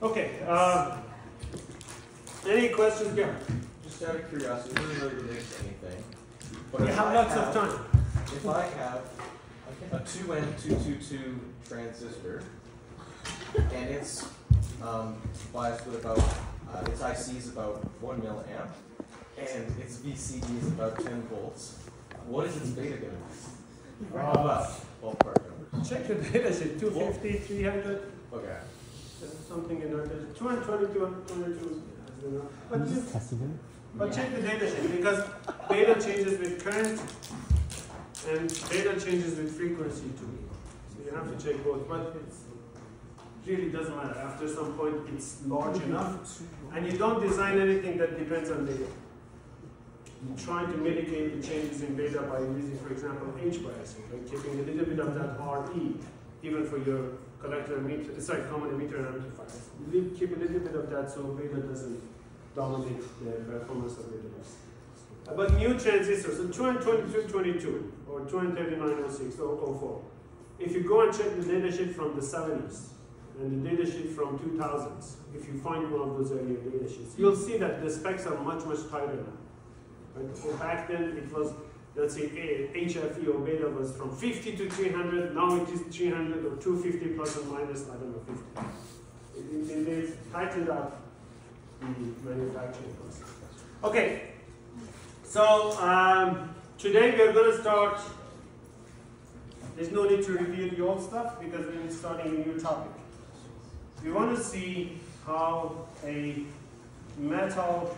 Okay. Uh, any questions? Yeah. Just out of curiosity, we don't really mix anything. But We if have I lots of time. If I have a two N two two two transistor, and it's, um, biased with about, uh, its IC is about one milliamp, and its VCD is about ten volts, what is its beta gonna be? How about ballpark numbers? Check your data sheet. 250, 300. Okay. Something in there. There's 220, 222. I don't know. But, you, but check the data sheet because beta changes with current and beta changes with frequency too. So you have to check both. But it really doesn't matter. After some point, it's large enough. And you don't design anything that depends on beta. You try to mitigate the changes in beta by using, for example, H biasing, like keeping a little bit of that RE, even for your collector emitter, sorry, common emitter and amplifier. You keep a little bit of that so beta doesn't dominate the performance of your device. But new transistors, so 22222 or 23906 or 04. If you go and check the datasheet from the 70s and the datasheet from 2000s, if you find one of those earlier datasheets, you'll see that the specs are much, much tighter now. Right? So back then it was, let's say HFE or beta was from 50 to 300, now it is 300 or 250 plus or minus, I don't know, 50. It- it- They've tightened up the manufacturing process. Okay, so um, today we are going to start. There's no need to review the old stuff because we're starting a new topic. We want to see how a metal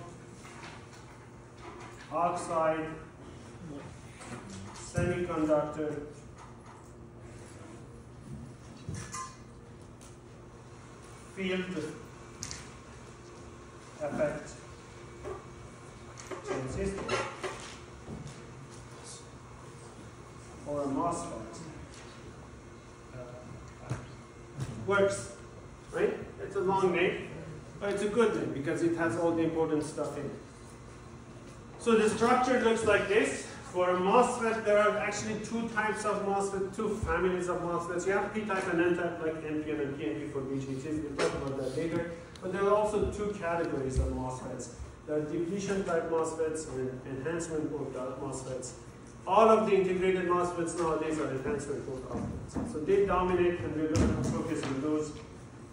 oxide semiconductor field effect transistor or MOSFET uh, works, right? It's a long name, but it's a good name because it has all the important stuff in it. So the structure looks like this. For a MOSFET, there are actually two types of MOSFET, two families of MOSFETs. You have P-type and N-type, like NPN and PNP for BJTs. We'll talk about that later. But there are also two categories of MOSFETs. There are depletion type MOSFETs and enhancement mode MOSFETs. All of the integrated MOSFETs nowadays are enhancement mode MOSFETs. So they dominate, and we're going to focus on those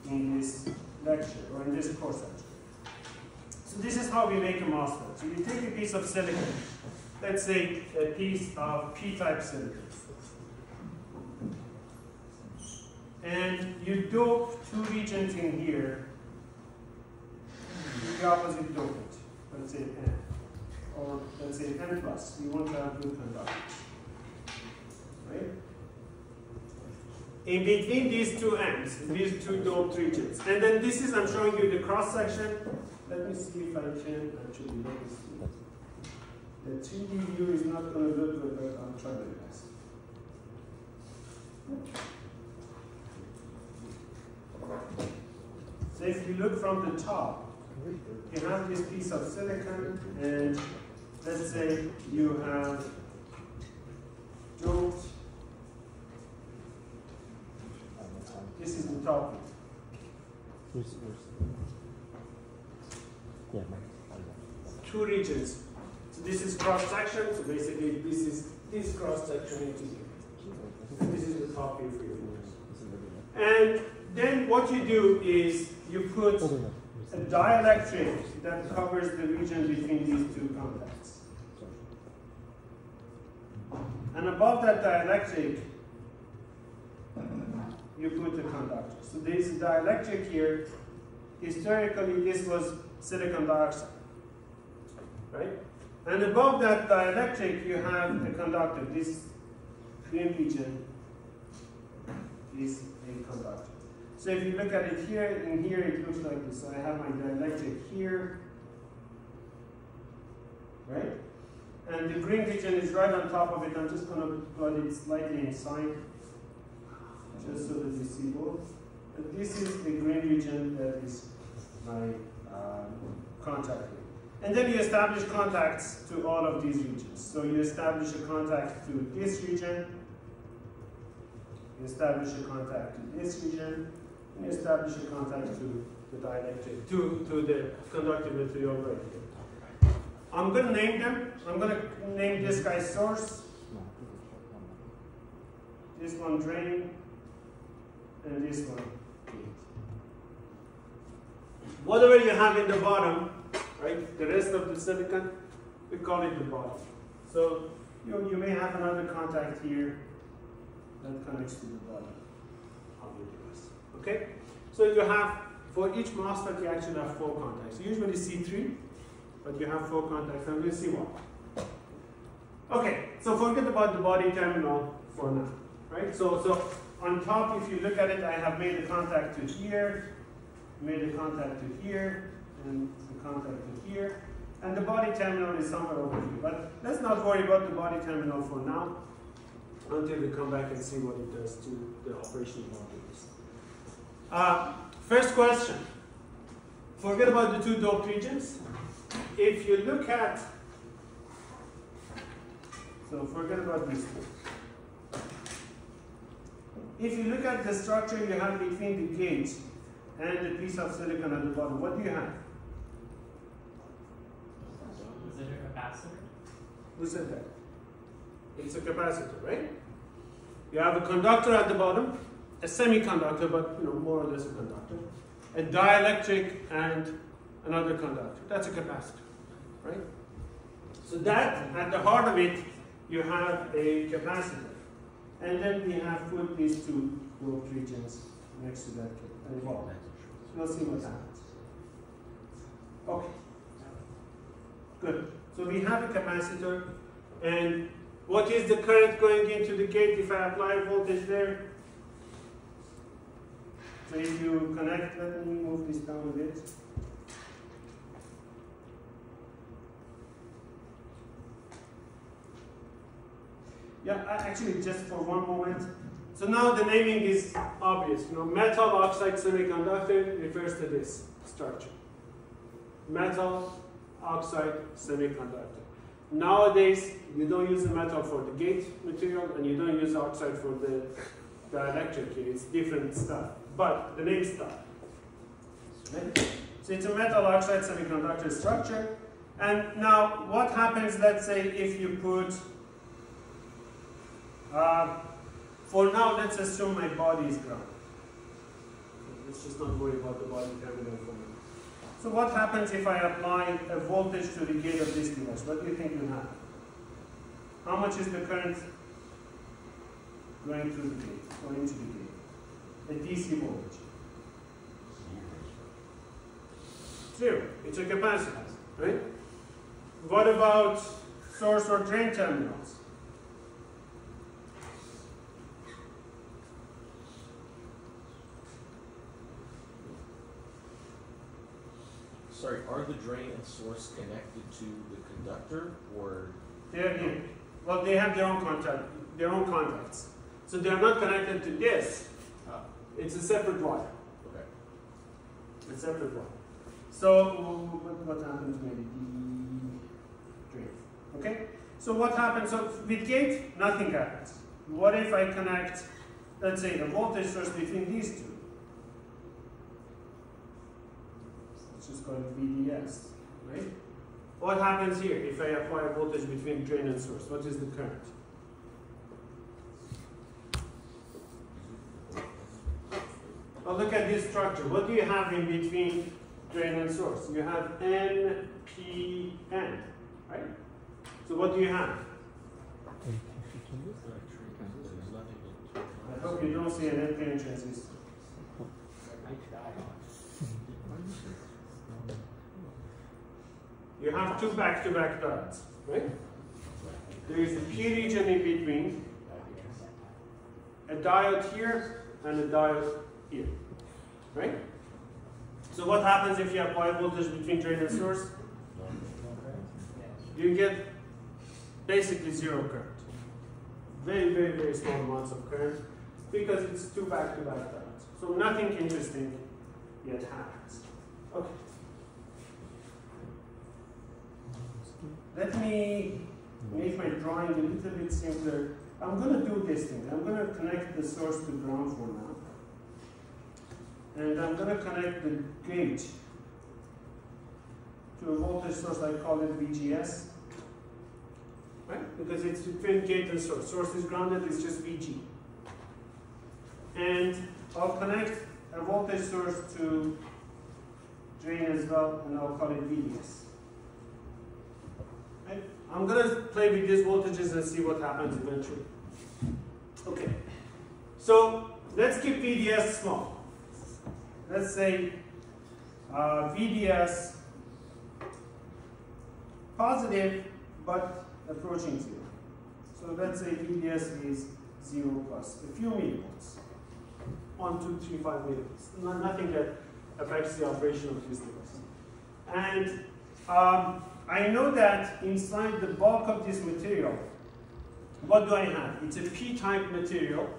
in this lecture or in this course actually. So this is how we make a MOSFET. So you take a piece of silicon, let's say a piece of p-type silicon, and you dope two regions in here, the opposite dopant, let's say N, or let's say N plus, you want to have good conductors, right? In between these two ends, these two doped regions, and then this is, I'm showing you the cross section, let me see if I can actually let this. The 3D view is not going to look good, but I'll try my best. So if you look from the top, you have this piece of silicon, and let's say you have doped. This is the top. Yeah, two regions. So this is cross section. So basically, this is this cross section into here. This is the top view for your fingers. And then what you do is you put a dielectric that covers the region between these two contacts. And above that dielectric, you put a conductor. So there's a dielectric here. Historically, this was silicon dioxide, right? And above that dielectric, you have a conductor. This green region is a conductor. So if you look at it here, and here it looks like this. So I have my dielectric here, right? And the green region is right on top of it. I'm just going to plot it slightly inside, just so that you see both. And this is the green region that is my um, contact. And then you establish contacts to all of these regions. So you establish a contact to this region, You establish a contact to this region, and you establish a contact to the dielectric, to, to the conductive material right here. I'm gonna name them. I'm gonna name this guy source, this one drain, and this one. Whatever you have in the bottom, right, the rest of the silicon, we call it the bottom. So you, know, you may have another contact here that connects to the bottom of your device. Okay? So you have, for each MOSFET, you actually have four contacts. Usually see three, but you have four contacts, and we'll see why. Okay, so forget about the body terminal for now, right? So, so on top, if you look at it, I have made a contact to here, made a contact to here, and a contact to here. And the body terminal is somewhere over here. But let's not worry about the body terminal for now until we come back and see what it does to the operational modules. Uh, first question. Forget about the two doped regions. If you look at, so forget about two. If you look at the structure you have between the gate and a piece of silicon at the bottom, what do you have? Is it a capacitor? Who said that? It's a capacitor, right? You have a conductor at the bottom, a semiconductor, but you know more or less a conductor, a dielectric, and another conductor. That's a capacitor, right? So that at the heart of it, you have a capacitor, and then we have put these two doped regions next to that and well, see what happens. Okay. Good. So we have a capacitor, and what is the current going into the gate if I apply voltage there? So if you connect, let me move this down a bit. Yeah, actually, just for one moment. So now the naming is obvious. You know, metal oxide semiconductor refers to this structure. Metal oxide semiconductor. Nowadays, you don't use the metal for the gate material and you don't use oxide for the dielectric. It's different stuff, but the name stuff. So it's a metal oxide semiconductor structure. And now, what happens, let's say, if you put, uh, for now, let's assume my body is ground. Let's just not worry about the body terminal for now. So what happens if I apply a voltage to the gate of this device? What do you think will happen? How much is the current going through the gate, or into the gate? A DC voltage. Zero. It's a capacitance, right? What about source or drain terminals? Sorry, are the drain and source connected to the conductor or? They're. Well, they have their own contact, their own contacts. So they're not connected to this. Ah. It's a separate wire. Okay. A separate wire. So what, what happens with the drain? Okay? So what happens? So with gate, nothing happens. What if I connect, let's say, the voltage source between these two? Let's just call it VDS, right? What happens here if I apply a voltage between drain and source? What is the current? Well, look at this structure. What do you have in between drain and source? You have NPN, right? So what do you have? I hope you don't see an NPN transistor. You have two back-to-back diodes, right? There is a P region in between, a diode here, and a diode here, right? So what happens if you apply voltage between drain and source? You get basically zero current. Very, very, very small amounts of current because it's two back-to-back diodes. So nothing interesting yet happens. Okay. Let me make my drawing a little bit simpler I'm gonna do this thing. I'm gonna connect the source to ground for now. And I'm gonna connect the gate to a voltage source, I call it VGS. Right? Because it's between gate and source. Source is grounded, it's just VG. And I'll connect a voltage source to drain as well, and I'll call it VDS. I'm gonna play with these voltages and see what happens eventually. Okay. So let's keep VDS small. Let's say uh, VDS positive but approaching zero. So let's say VDS is zero plus a few millivolts. One, two, three, five millivolts. No- Nothing that affects the operation of this device. And um, I know that inside the bulk of this material, what do I have? It's a p-type material.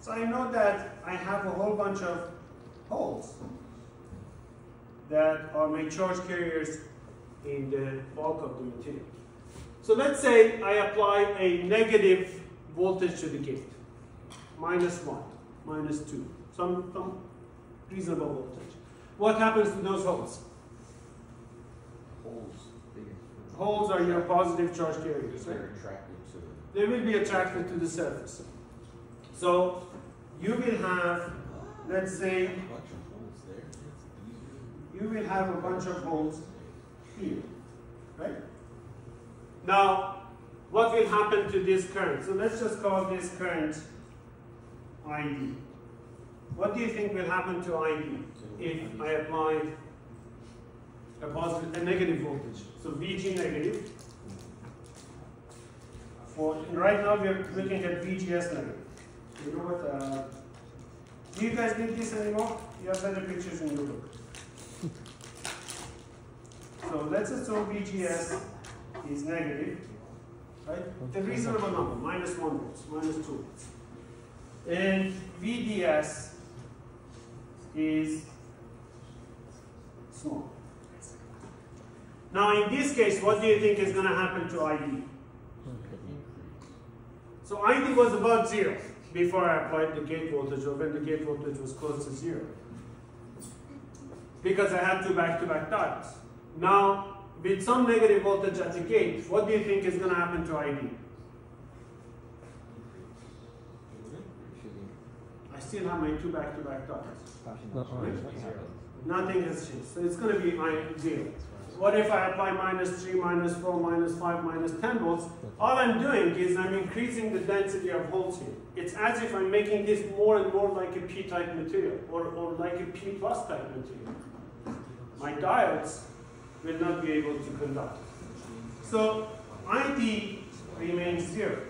So I know that I have a whole bunch of holes that are my charge carriers in the bulk of the material. So let's say I apply a negative voltage to the gate, minus one, minus two, some, some reasonable voltage. What happens to those holes? Holes. Holes are your positive charge carriers, right? They're attracted to. They will be attracted to the surface. So you will have, let's say, A bunch of holes there. It's easier. you will have a bunch of holes here, right? Now, what will happen to this current? So let's just call this current ID. What do you think will happen to ID if I apply a positive, a negative voltage? So VG negative. For right now, we are looking at VGS negative. You know what? Uh, do you guys need this anymore? You have better pictures in your book. So let's assume VGS is negative, right? A reasonable number, minus one volts, minus two volts. And VDS is small. Now in this case, what do you think is going to happen to ID? So ID was about zero before I applied the gate voltage or when the gate voltage was close to zero. Because I had two back-to-back diodes. Now, with some negative voltage at the gate, what do you think is going to happen to ID? I still have my two back-to-back diodes. Nothing has changed. So it's going to be I zero. What if I apply minus 3, minus 4, minus 5, minus 10 volts? All I'm doing is I'm increasing the density of holes here. It's as if I'm making this more and more like a p-type material or, or like a p plus type material. My diodes will not be able to conduct. So ID remains zero.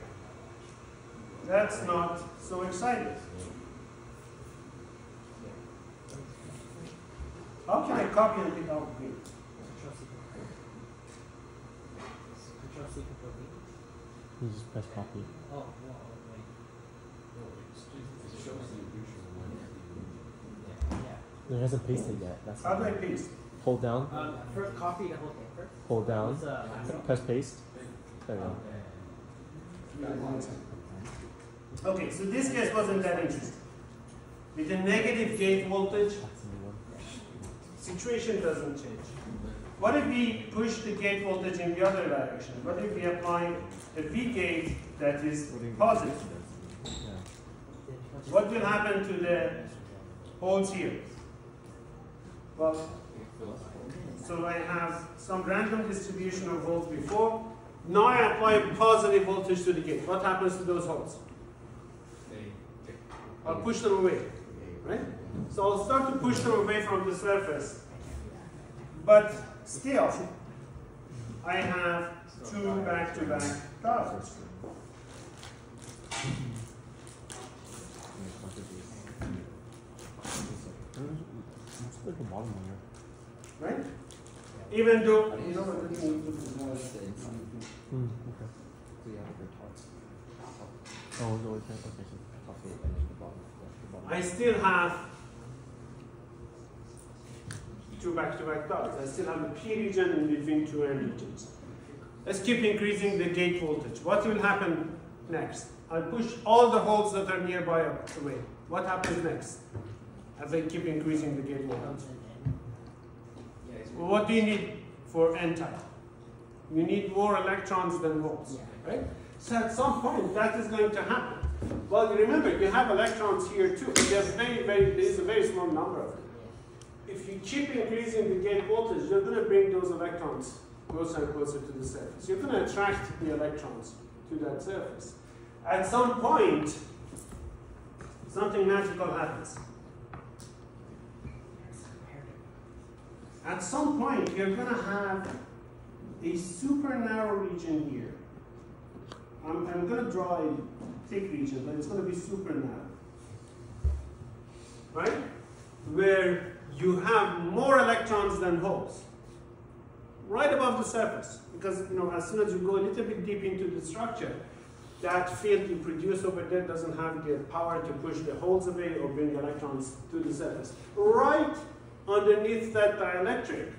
That's not so exciting. How can I copy and pick out green? You just press copy. Oh, wow, wait. It shows the original one. Yeah. It hasn't pasted yet. That's How do I paste? hold down, Um, first copy the whole thing first. hold down, What's, uh, press paste. There you go. Okay, so this case wasn't that interesting. With a negative gate voltage, That's the new one. situation doesn't change. What if we push the gate voltage in the other direction? What if we apply a V gate that is positive? What will happen to the holes here? Well, so I have some random distribution of volts before. Now I apply a positive voltage to the gate. What happens to those holes? I'll push them away, right? So I'll start to push them away from the surface. But still, I have two back-to-back bottom layer. right? Even though, you know what, let me look at the noise. Hmm, okay. Oh, it's always. Okay, so top of it and then the bottom. Yeah, the bottom. I still have two back-to-back dots. I still have a P region in between two N regions. Let's keep increasing the gate voltage. What will happen next? I push all the holes that are nearby away. What happens next? As I keep increasing the gate voltage. Well, what do you need for n-type? You need more electrons than holes, right? So at some point, that is going to happen. Well, remember, you have electrons here too. There's very, very, there is a very small number of them. If you keep increasing the gate voltage, you're going to bring those electrons closer and closer to the surface. You're going to attract the electrons to that surface. At some point, something magical happens. At some point, you're going to have a super narrow region here. I'm, I'm going to draw a thick region, but it's going to be super narrow. Right? Where you have more electrons than holes. Right above the surface. Because you know, as soon as you go a little bit deep into the structure, that field you produce over there doesn't have the power to push the holes away or bring the electrons to the surface. Right underneath that dielectric,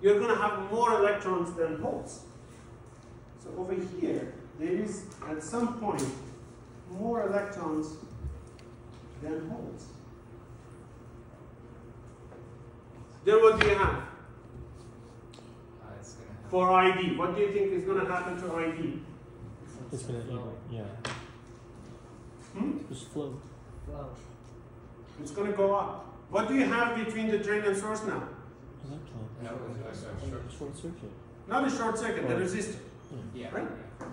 you're going to have more electrons than holes. So over here, there is at some point more electrons than holes. Then what do you have Uh, for ID? What do you think is going to happen to ID? It's gonna flow. yeah. Hmm? Just flow. Flow. It's going to go up. What do you have between the drain and source now? Electron. No, it's not short. Short circuit. Not a short circuit, the resistor. Yeah. Right?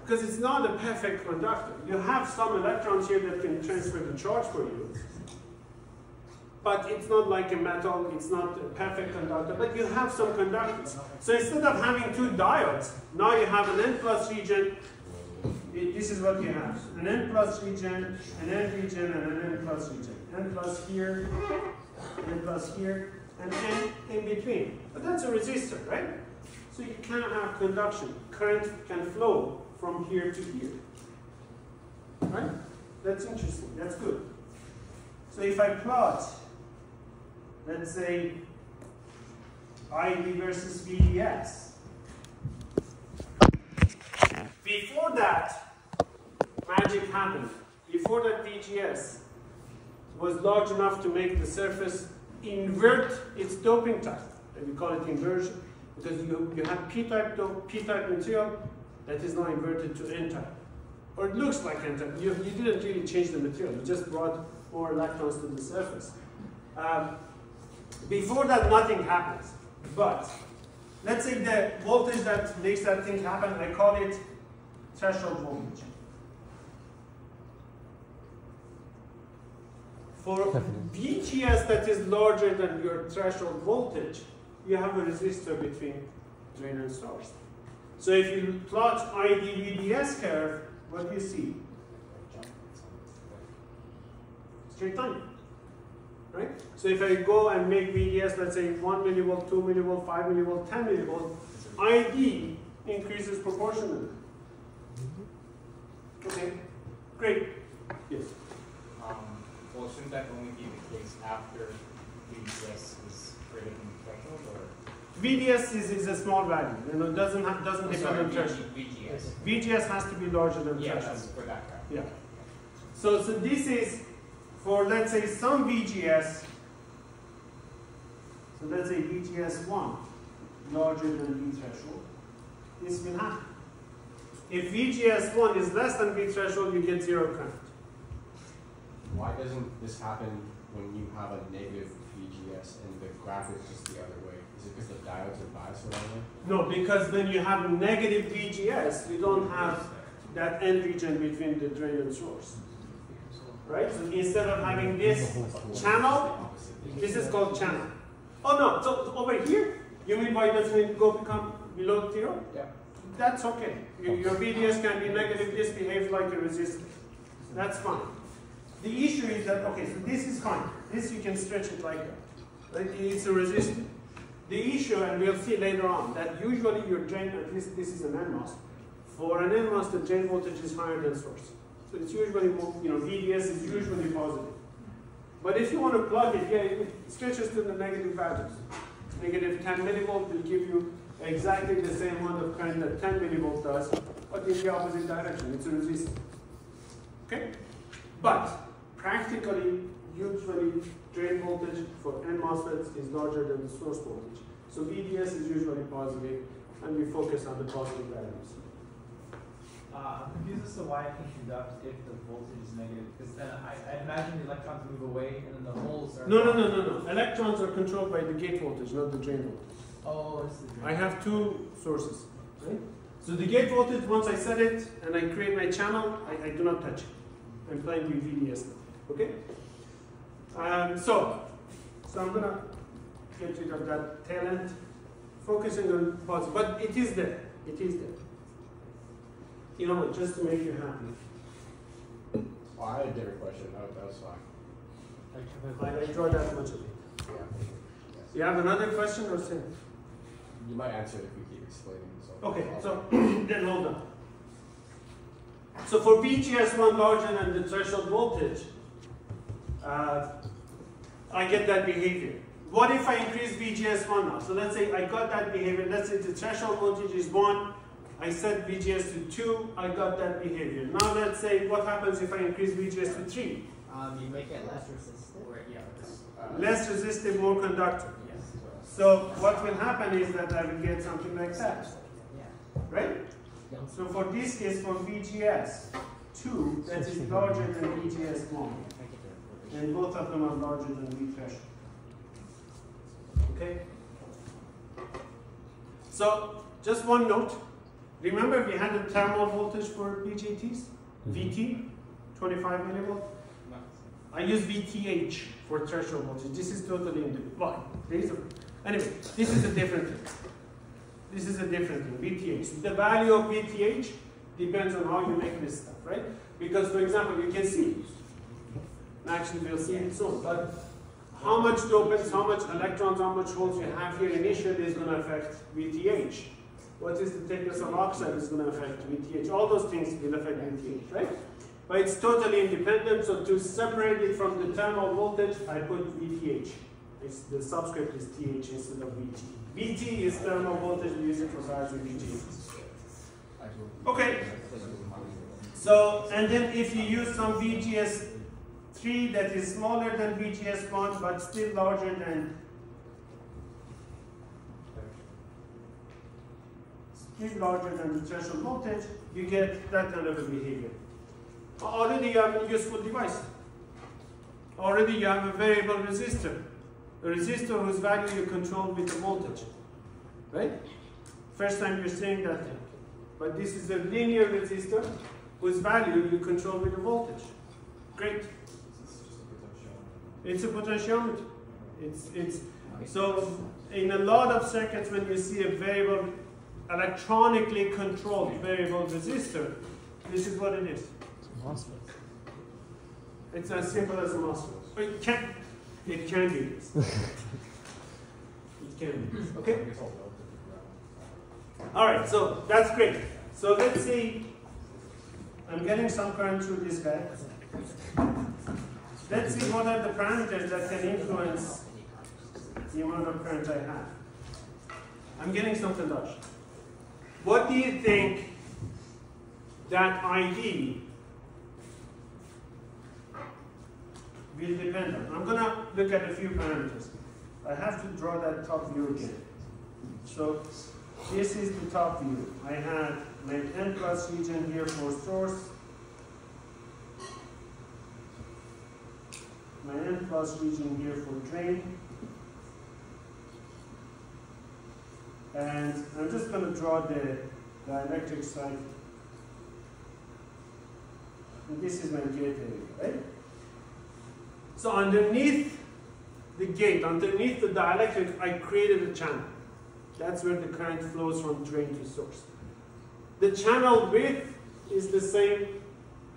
Because it's not a perfect conductor. You have some electrons here that can transfer the charge for you. But it's not like a metal, it's not a perfect conductor, but you have some conductors. So instead of having two diodes, now you have an N plus region. This is what you have. An N plus region, an N region, and an N plus region. N plus here, N plus here, and N in between. But that's a resistor, right? So you can have conduction. Current can flow from here to here. Right? That's interesting. That's good. So if I plot, let's say, ID versus VDS. Before that, magic happened. Before that VGS was large enough to make the surface invert its doping type. And we call it inversion because you, you have p-type p-type material that is now inverted to n-type. Or it looks like n-type. You, you didn't really change the material. You just brought more electrons to the surface. Um, before that, nothing happens. But let's say the voltage that makes that thing happen, I call it threshold voltage. For VGS that is larger than your threshold voltage, you have a resistor between drain and source. So if you plot ID-VDS curve, what do you see? Straight line. Right? So if I go and make VDS, let's say 1 millivolt, 2 millivolt, 5 millivolt, 10 millivolt, ID increases proportionally. Okay, great. Yes. Um, well, shouldn't that only be the case after VGS is greater than the threshold, or? VDS is, is a small value. You know, it doesn't have, doesn't Oh, depend sorry, on threshold. VG, VGS. VGS has to be larger than Yeah, threshold. that's for that graph. Yeah. So, so this is for let's say some VGS. So let's say VGS one larger than V threshold. This will happen. If VGS one is less than V threshold, you get zero current. Why doesn't this happen when you have a negative VGS and the graph is just the other way? Is it because the diodes are biased way? No, because when you have negative VGS, you don't have that N region between the drain and source. Right? So instead of having this channel, this is called channel. Oh no, so over here, you mean why doesn't go become below zero? Yeah. That's okay. Your, your VDS can be negative, this behaves like a resistor. That's fine. The issue is that, okay, so this is fine. This you can stretch it like that. It's a resistor. The issue, and we'll see later on, that usually your drain, at least this is an NMOS, for an NMOS the drain voltage is higher than source. So it's usually you know, VDS is usually positive. But if you want to plug it, yeah, it stretches to the negative values. Negative 10 millivolt will give you exactly the same amount of current that 10 millivolt does, but in the opposite direction. It's a resistor. Okay? But practically, usually drain voltage for N MOSFETs is larger than the source voltage. So VDS is usually positive, and we focus on the positive values. Uh, I'm confused as to why it can conduct if the voltage is negative, because then I, I imagine the electrons move away and then the holes are. No, no, no, no, no. Electrons are controlled by the gate voltage, not the drain voltage. Oh, it's the drain. I have two sources, right? So the gate voltage, once I set it and I create my channel, I, I do not touch it. I'm playing with VDS now, okay? Um, so, so I'm gonna get rid of that tail end, focusing on positive, but it is there, it is there. You know what, just to make you happy, Oh, I had a different question. Oh, that was fine. I, I draw that much of it. Yeah. You have another question or same? You might answer it if we keep explaining. So. Okay, so then hold on. So for VGS1 larger than the threshold voltage, uh, I get that behavior. What if I increase VGS1 now? So let's say I got that behavior. Let's say the threshold voltage is 1. I set VGS to 2. I got that behavior. Now let's say what happens if I increase VGS to 3? Um, you make it less resistant. Or, yeah, Uh, Less resistive, more conductive. Yes. So what will happen is that I will get something like that, Yeah. right? So for this case, for VGS 2, that is larger than VGS 1. And both of them are larger than V threshold. Okay? So, just one note. Remember we had a thermal voltage for BJTs? Mm-hmm. VT, 25 millivolt. I use VTH for threshold voltage. This is totally independent. Why? There is a, anyway, this is a different thing. This is a different thing, VTH. The value of VTH depends on how you make this stuff, right? Because, for example, you can see, actually we'll see it soon, but how much dopants, how much electrons, how much holes you have here initially is going to affect VTH. What is the thickness of oxide is going to affect VTH. All those things will affect VTH, right? But it's totally independent, so to separate it from the thermal voltage, I put VTH. It's, the subscript is TH instead of VT. VT is thermal voltage, we use it for BJTs. Okay, so, and then if you use some VGS 3 that is smaller than VGS 1 but still larger than still larger than the threshold voltage, you get that kind of behavior. Already you have a useful device. Already you have a variable resistor. A resistor whose value you control with the voltage. Right? First time you're saying that thing. But this is a linear resistor whose value you control with the voltage. Great. It's a potentiometer. It's, it's, so in a lot of circuits when you see a variable, electronically controlled variable resistor, this is what it is. It's as simple as a MOSFET. It can, it can be this. It can be this, okay? All right, so that's great. So let's see, I'm getting some current through this guy. Let's see what are the parameters that can influence the amount of current I have. I'm getting some conduction. What do you think that ID will depend on? I'm gonna look at a few parameters. I have to draw that top view again. So this is the top view. I have my N plus region here for source. My N plus region here for drain. And I'm just going to draw the dielectric side. And this is my gate area, right? So underneath the gate, underneath the dielectric, I created a channel. That's where the current flows from drain to source. The channel width is the same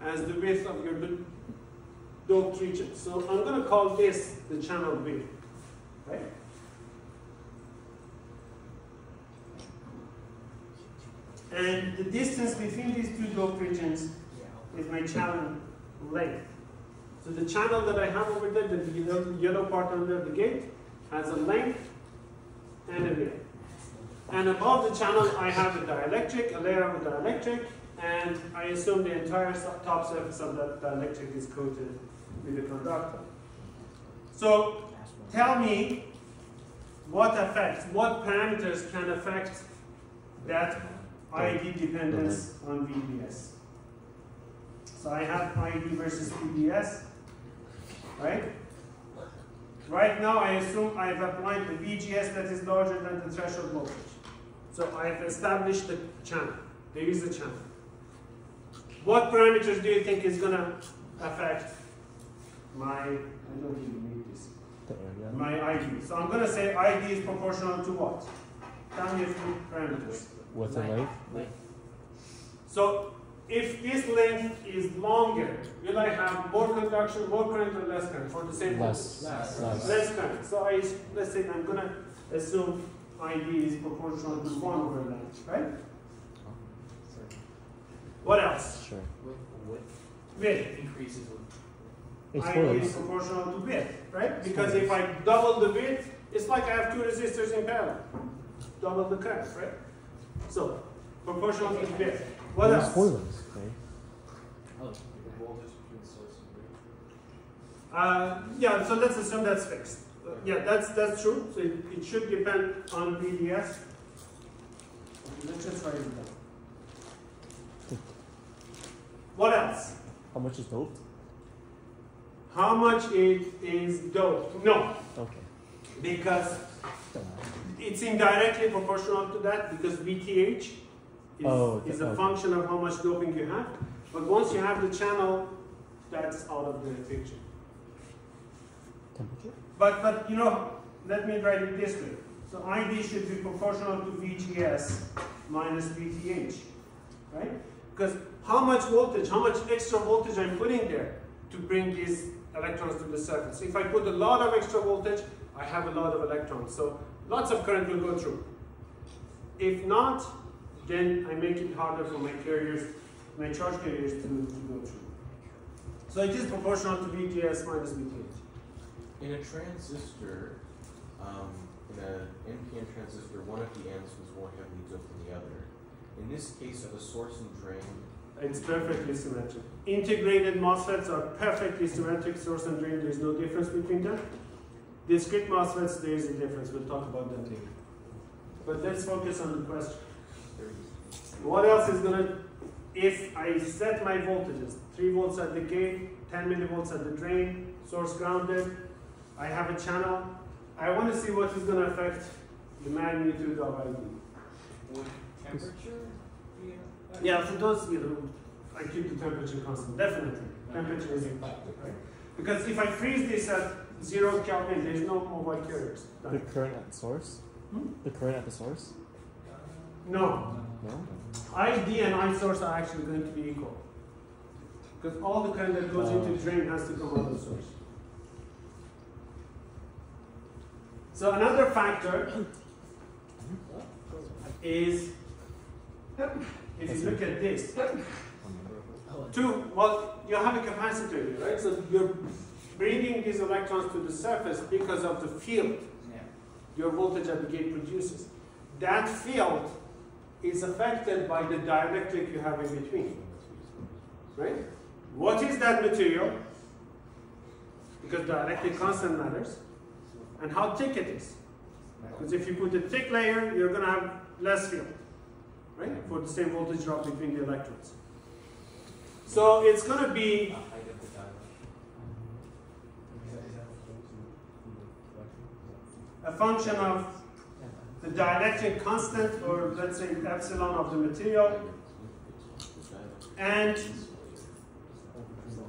as the width of your do- doped region. So I'm going to call this the channel width, right? And the distance between these two doped regions is my channel length. So the channel that I have over there, the yellow, yellow part under the gate, has a length and a width. And above the channel, I have a dielectric, a layer of a dielectric, and I assume the entire top surface of that dielectric is coated with a conductor. So tell me what affects, what parameters can affect that ID dependence on VDS. So I have ID versus VDS, right? Right now, I assume I've applied the VGS that is larger than the threshold voltage. So I've established the channel. There is a channel. What parameters do you think is going to affect my, I don't even need this, my ID? So I'm going to say ID is proportional to what? Tell me a few parameters. What's the length? length? So if this length is longer, will I have more conduction, more current, or less current for the same Less. Less. Less. Less current. So I, let's say I'm gonna assume ID is proportional to one over length, right? What else? Sure. Width. Increases with. It's ID is proportional to width, right? Because if I double the width, it's like I have two resistors in parallel. Double the current, right? So, proportional to width. What else? four lengths, right? Voltage between source and Uh, yeah, so let's assume that's fixed. Uh, Yeah, that's that's true. So it, it should depend on VDS. Let's just write it down. What else? How much is doped? How much it is doped? No, Okay. because it's indirectly proportional to that because VTH is, Oh, is a okay. function of how much doping you have. But once you have the channel, that's out of the picture. Temperature? But, but you know, let me write it this way. So ID should be proportional to VGS minus VTH, right? Because how much voltage, how much extra voltage I'm putting there to bring these electrons to the surface. If I put a lot of extra voltage, I have a lot of electrons. So lots of current will go through. If not, then I make it harder for my carriers, my charge carriers to, to go through. So it is proportional to VGS minus VTH. In a transistor, um, in a NPN transistor, one of the ends was more heavily doped than the other. In this case, of a source and drain, It's perfectly symmetric. Integrated MOSFETs are perfectly symmetric, source and drain, there's no difference between them. Discrete MOSFETs, there is a difference, we'll talk about that later. But let's focus on the question. What else is gonna, if I set my voltages, 3 volts at the gate, 10 millivolts at the drain, source grounded, I have a channel, I want to see what is gonna affect the magnitude of ID. Temperature factor? Yeah, for those, you know, I keep the temperature constant, definitely. Temperature is impacted, right? Because if I freeze this at zero Kelvin, there's no mobile carriers. The current at the source? Hmm? The current at the source? No, No? ID and I source are actually going to be equal. Because all the current that goes into the drain has to come out of the source. So another factor is, if you look at this, two, well, you have a capacitor here, right? So you're bringing these electrons to the surface because of the field Yeah. your voltage at the gate produces. That field is affected by the dielectric you have in between. Right? What is that material? Because dielectric constant matters. And how thick it is. Because if you put a thick layer, you're going to have less field. Right? For the same voltage drop between the electrons. So it's going to be Uh, height of the diode. A function of the dielectric constant, or let's say epsilon of the material, and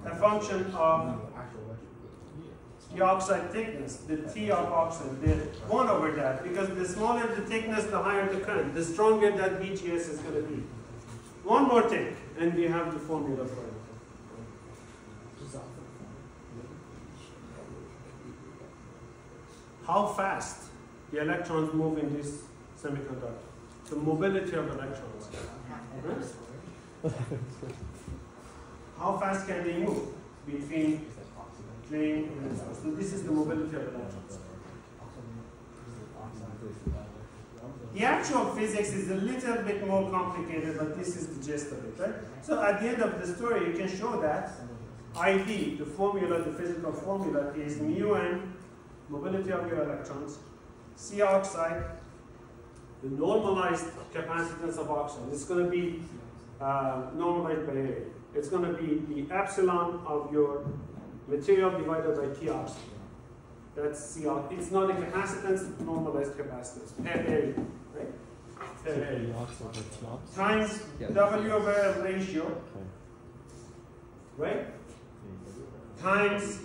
a function of the oxide thickness, the T of oxide, the 1 over that, because the smaller the thickness, the higher the current, the stronger that VGS is going to be. One more thing, and we have the formula for it. How fast the electrons move in this semiconductor, the mobility of electrons. How fast can they move between drain and source? So this is the mobility of electrons. The actual physics is a little bit more complicated, but this is the gist of it, right? So at the end of the story, you can show that ID, the formula, the physical formula, is mu n, mobility of your electrons, C oxide, the normalized capacitance of oxide. It's going to be uh, normalized by A. It's going to be the epsilon of your material divided by T oxide. That's C oxide. It's not a capacitance, normalized capacitance per area, right? Per area. T ox over T ox. Times W over ratio, right? Times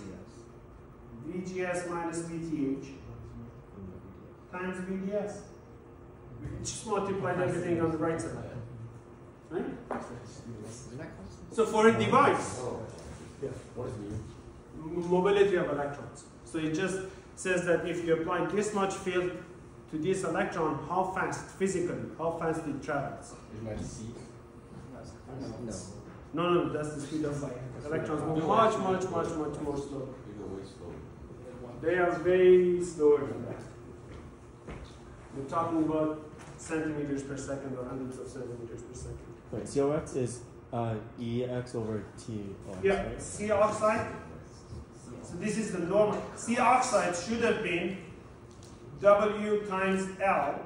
VGS minus VTH times VDS. We just multiplied everything on the right side, right? So for a device, Oh. Yeah. What is mu? m- mobility of electrons. So it just says that if you apply this much field to this electron, how fast, physically, how fast it travels. Is my C? No. No, no, that's the speed of light. Electrons move much, much, much, much more slow. You go way slow. They are very slower than that. We're talking about centimeters per second or hundreds of centimeters per second. Wait, COX is uh, EX over T Yeah, right? C oxide. So this is the normal. C oxide should have been W times L,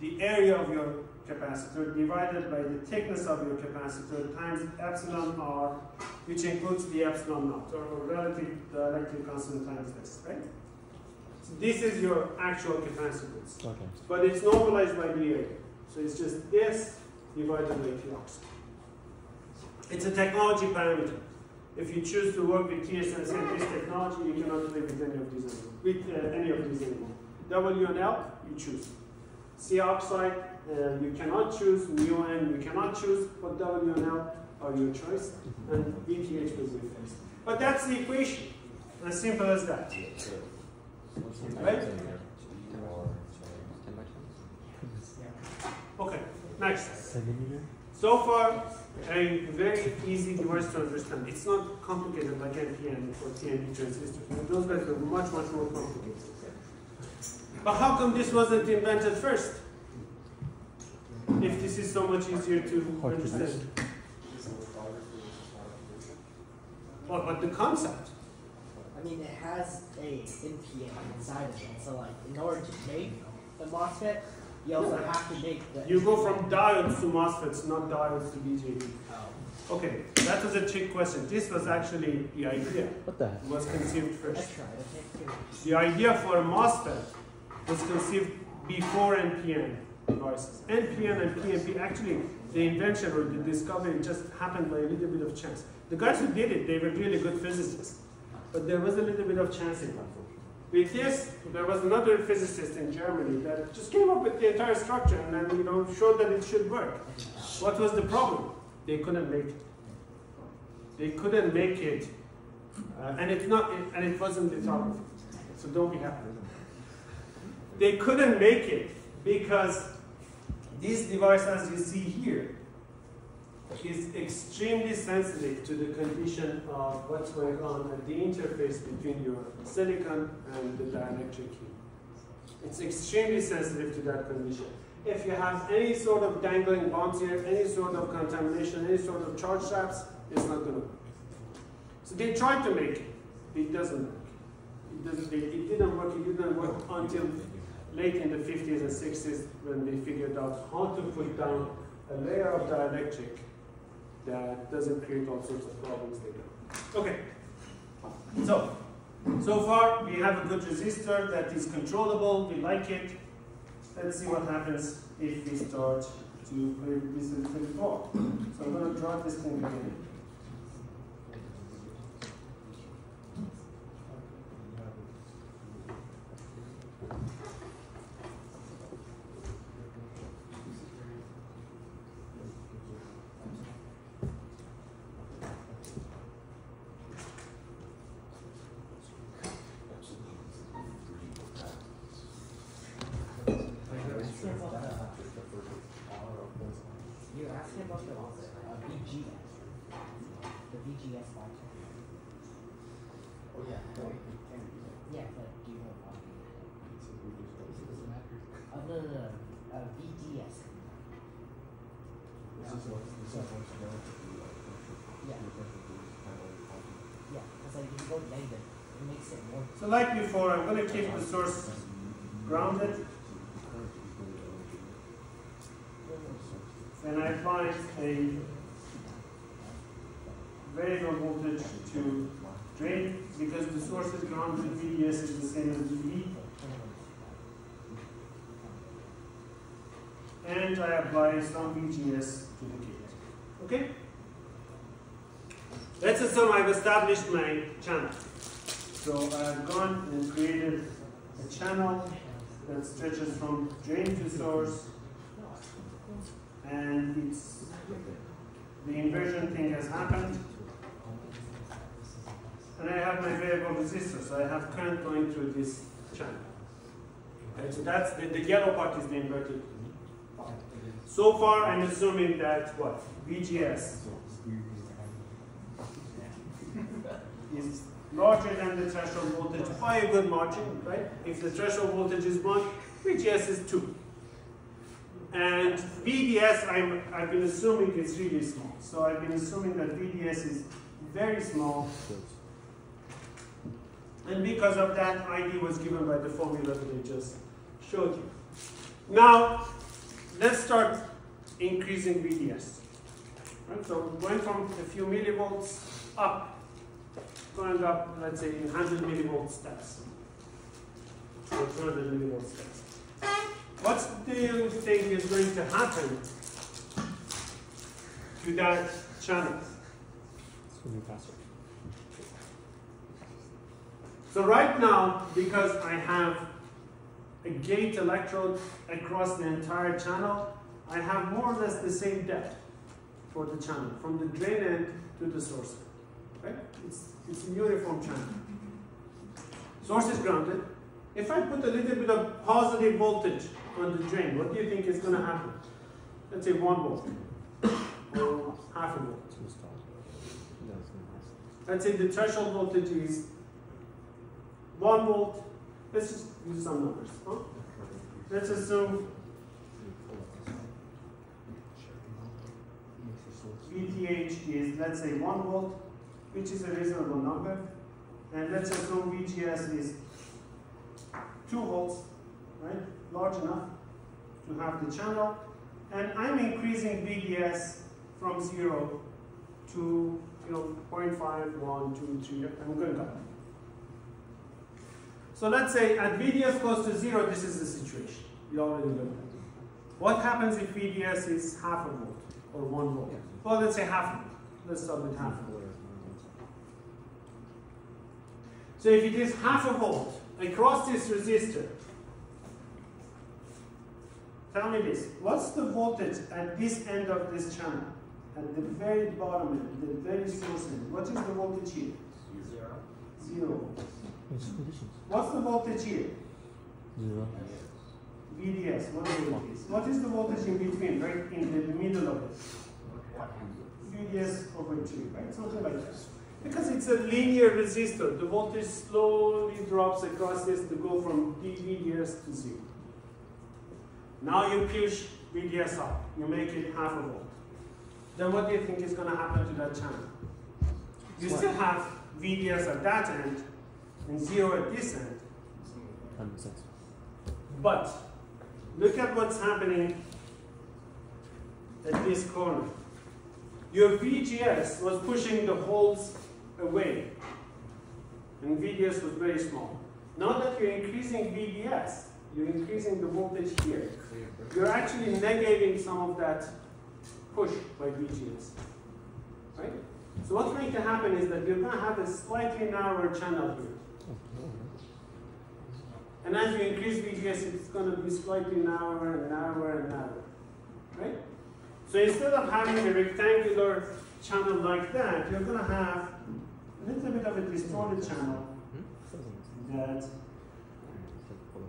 the area of your capacitor, divided by the thickness of your capacitor times epsilon R, which includes the epsilon naught, or relative dielectric constant times this, right? So this is your actual capacitance. Okay. But it's normalized by the area. So it's just this divided by T oxide. It's a technology parameter. If you choose to work with TSMC and this technology, you cannot play with any of these anymore. With uh, any of these anymore. W and L, you choose. C oxide, uh, you cannot choose. Mu n, you cannot choose. what W and L are your choice. And VTH will be fixed. But that's the equation. As simple as that. Right? Okay, next. So far, a very easy device to understand. It's not complicated like NPN or PNP transistors. Those guys are much, much more complicated. But how come this wasn't invented first? If this is so much easier to understand. Well, but the concept. I mean, it has a NPN inside of it, so like, in order to make the MOSFET, you also have to make the. You go from diodes to MOSFETs, not diodes to BJT. Oh, Okay, that was a trick question. This was actually the idea. What the heck? Was conceived first. that's right. Okay. The idea for a MOSFET was conceived before NPN devices. NPN and PNP, actually, the invention or the discovery just happened by a little bit of chance. The guys who did it, they were really good physicists, but there was a little bit of chance involved. With this, there was another physicist in Germany that just came up with the entire structure and then, you know, showed that it should work. What was the problem? They couldn't make it. They couldn't make it, uh, and it's not, and it wasn't lithography. So don't be happy. They couldn't make it because this device, as you see here, is extremely sensitive to the condition of what's going on at the interface between your silicon and the dielectric. It's extremely sensitive to that condition. If you have any sort of dangling bonds here, any sort of contamination, any sort of charge traps, it's not going to work. So they tried to make it. It doesn't work. It, doesn't, it didn't work. It didn't work until late in the 50s and 60s when they figured out how to put down a layer of dielectric that doesn't create all sorts of problems later. Okay. So, so far we have a good resistor that is controllable. We like it. Let's see what happens if we start to play this bit more. So I'm going to draw this thing again. You're asking about the uh, BG. Yeah. Yeah, So like before, I'm going to keep the source grounded. And I apply a variable voltage to drain because the source is grounded, VDS is the same as VD. And I apply some VGS to the gate. Okay? Let's assume I've established my channel. So I've gone and created a channel that stretches from drain to source. And it's the inversion thing has happened. And I have my variable resistor so I have current going through this channel. Okay, so that's the, the yellow part is the inverted part. So far I'm assuming that what? VGS is larger than the threshold voltage by a good margin, right? If the threshold voltage is 1, VGS is 2. And VDS, I'm, I've been assuming it's really small. So I've been assuming that VDS is very small. And because of that, ID was given by the formula that I just showed you. Now, let's start increasing VDS. Right? So going from a few millivolts up going up, let's say, in 100 millivolt steps. Or 200 millivolt steps. What do you think is going to happen to that channel? To. So right now, because I have a gate electrode across the entire channel, I have more or less the same depth for the channel, from the drain end to the source. end. Right? It's, it's a uniform channel. Source is grounded. If I put a little bit of positive voltage on the drain, what do you think is going to happen? Let's say one volt or half a volt. Let's say the threshold voltage is one volt. Let's just use some numbers. Huh? Let's assume VTH is let's say one volt, which is a reasonable number, and let's assume VGS is two volts, right? Large enough to have the channel, and I'm increasing VDS from zero to you know 0.5, 1, 2, 3. I'm going up. So let's say at VDS close to zero, this is the situation. You already looked at it. What happens if VDS is half a volt or one volt? Well, let's say half a volt. Let's start with half a volt. So if it is half a volt across this resistor, tell me this, what's the voltage at this end of this channel? At the very bottom end, the very source end, what is the voltage here? Zero. Zero volts. What's the voltage here? Zero. VDS, whatever it is. What is the voltage in between, right in the middle of it? VDS over 2, right? Something like that. Because it's a linear resistor, the voltage slowly drops across this to go from VDS to 0. Now you push VDS up, you make it half a volt. Then what do you think is going to happen to that channel? You still have VDS at that end and 0 at this end, 100%. but look at what's happening at this corner. Your VGS was pushing the holes away, and VDS was very small. Now that you're increasing VDS, you're increasing the voltage here. You're actually negating some of that push by VGS. Right? So what's going to happen is that you're going to have a slightly narrower channel here. And as you increase VGS, it's going to be slightly narrower and narrower and narrower. Right? So instead of having a rectangular channel like that, you're going to have little bit of a distorted channel mm-hmm. that mm-hmm.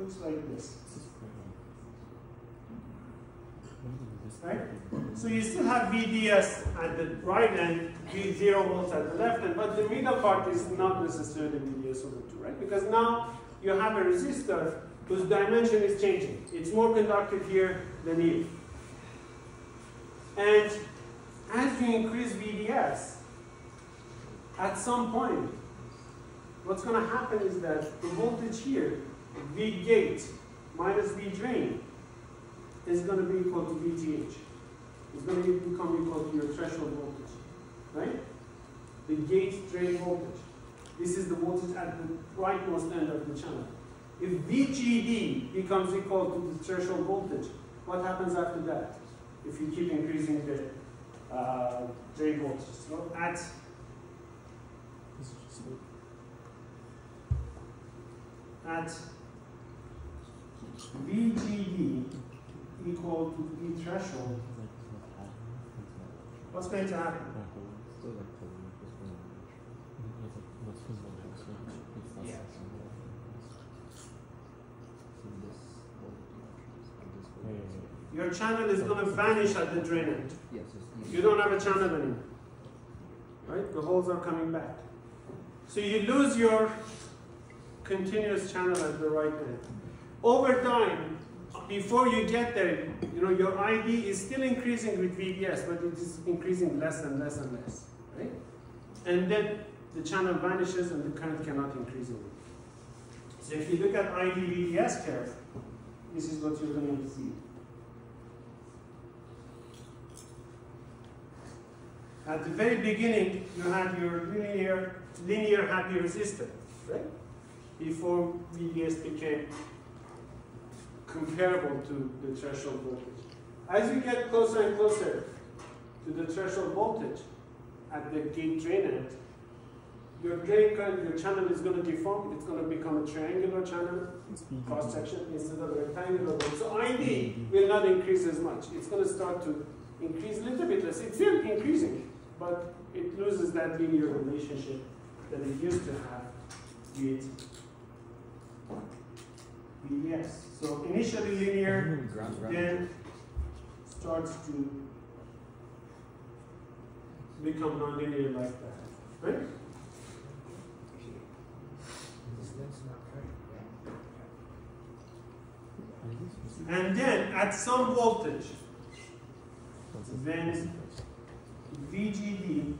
looks like this. Right? So you still have VDS at the right end, V0 volts at the left end, but the middle part is not necessarily VDS over 2, right? Because now you have a resistor whose dimension is changing. It's more conductive here than here. And as you increase VDS, at some point, what's going to happen is that the voltage here, V gate minus V drain, is going to be equal to VTH. It's going to become equal to your threshold voltage, right? The gate drain voltage. This is the voltage at the rightmost end of the channel. If VGD becomes equal to the threshold voltage, what happens after that? If you keep increasing the uh, drain voltage. So at at VGD equal to V threshold, what's going to happen? Your channel is going to vanish at the drain end. You don't have a channel anymore. Right? The holes are coming back. So you lose your continuous channel at the right end. Over time, before you get there, you know, your ID is still increasing with VDS, but it is increasing less and less and less. Right? And then the channel vanishes and the current cannot increase anymore. So if you look at ID VDS curve, this is what you're going to see. At the very beginning, you had your linear, linear happy resistor, right? Before VDS became comparable to the threshold voltage. As you get closer and closer to the threshold voltage at the gate drain end, your drain current, your channel is going to deform. It's going to become a triangular channel cross section instead of a rectangular one. So ID will not increase as much. It's going to start to increase a little bit less. It's still increasing, but it loses that linear relationship that it used to have with VDS. So initially linear, mm-hmm. then starts to become nonlinear like that, right? And then at some voltage, then VGD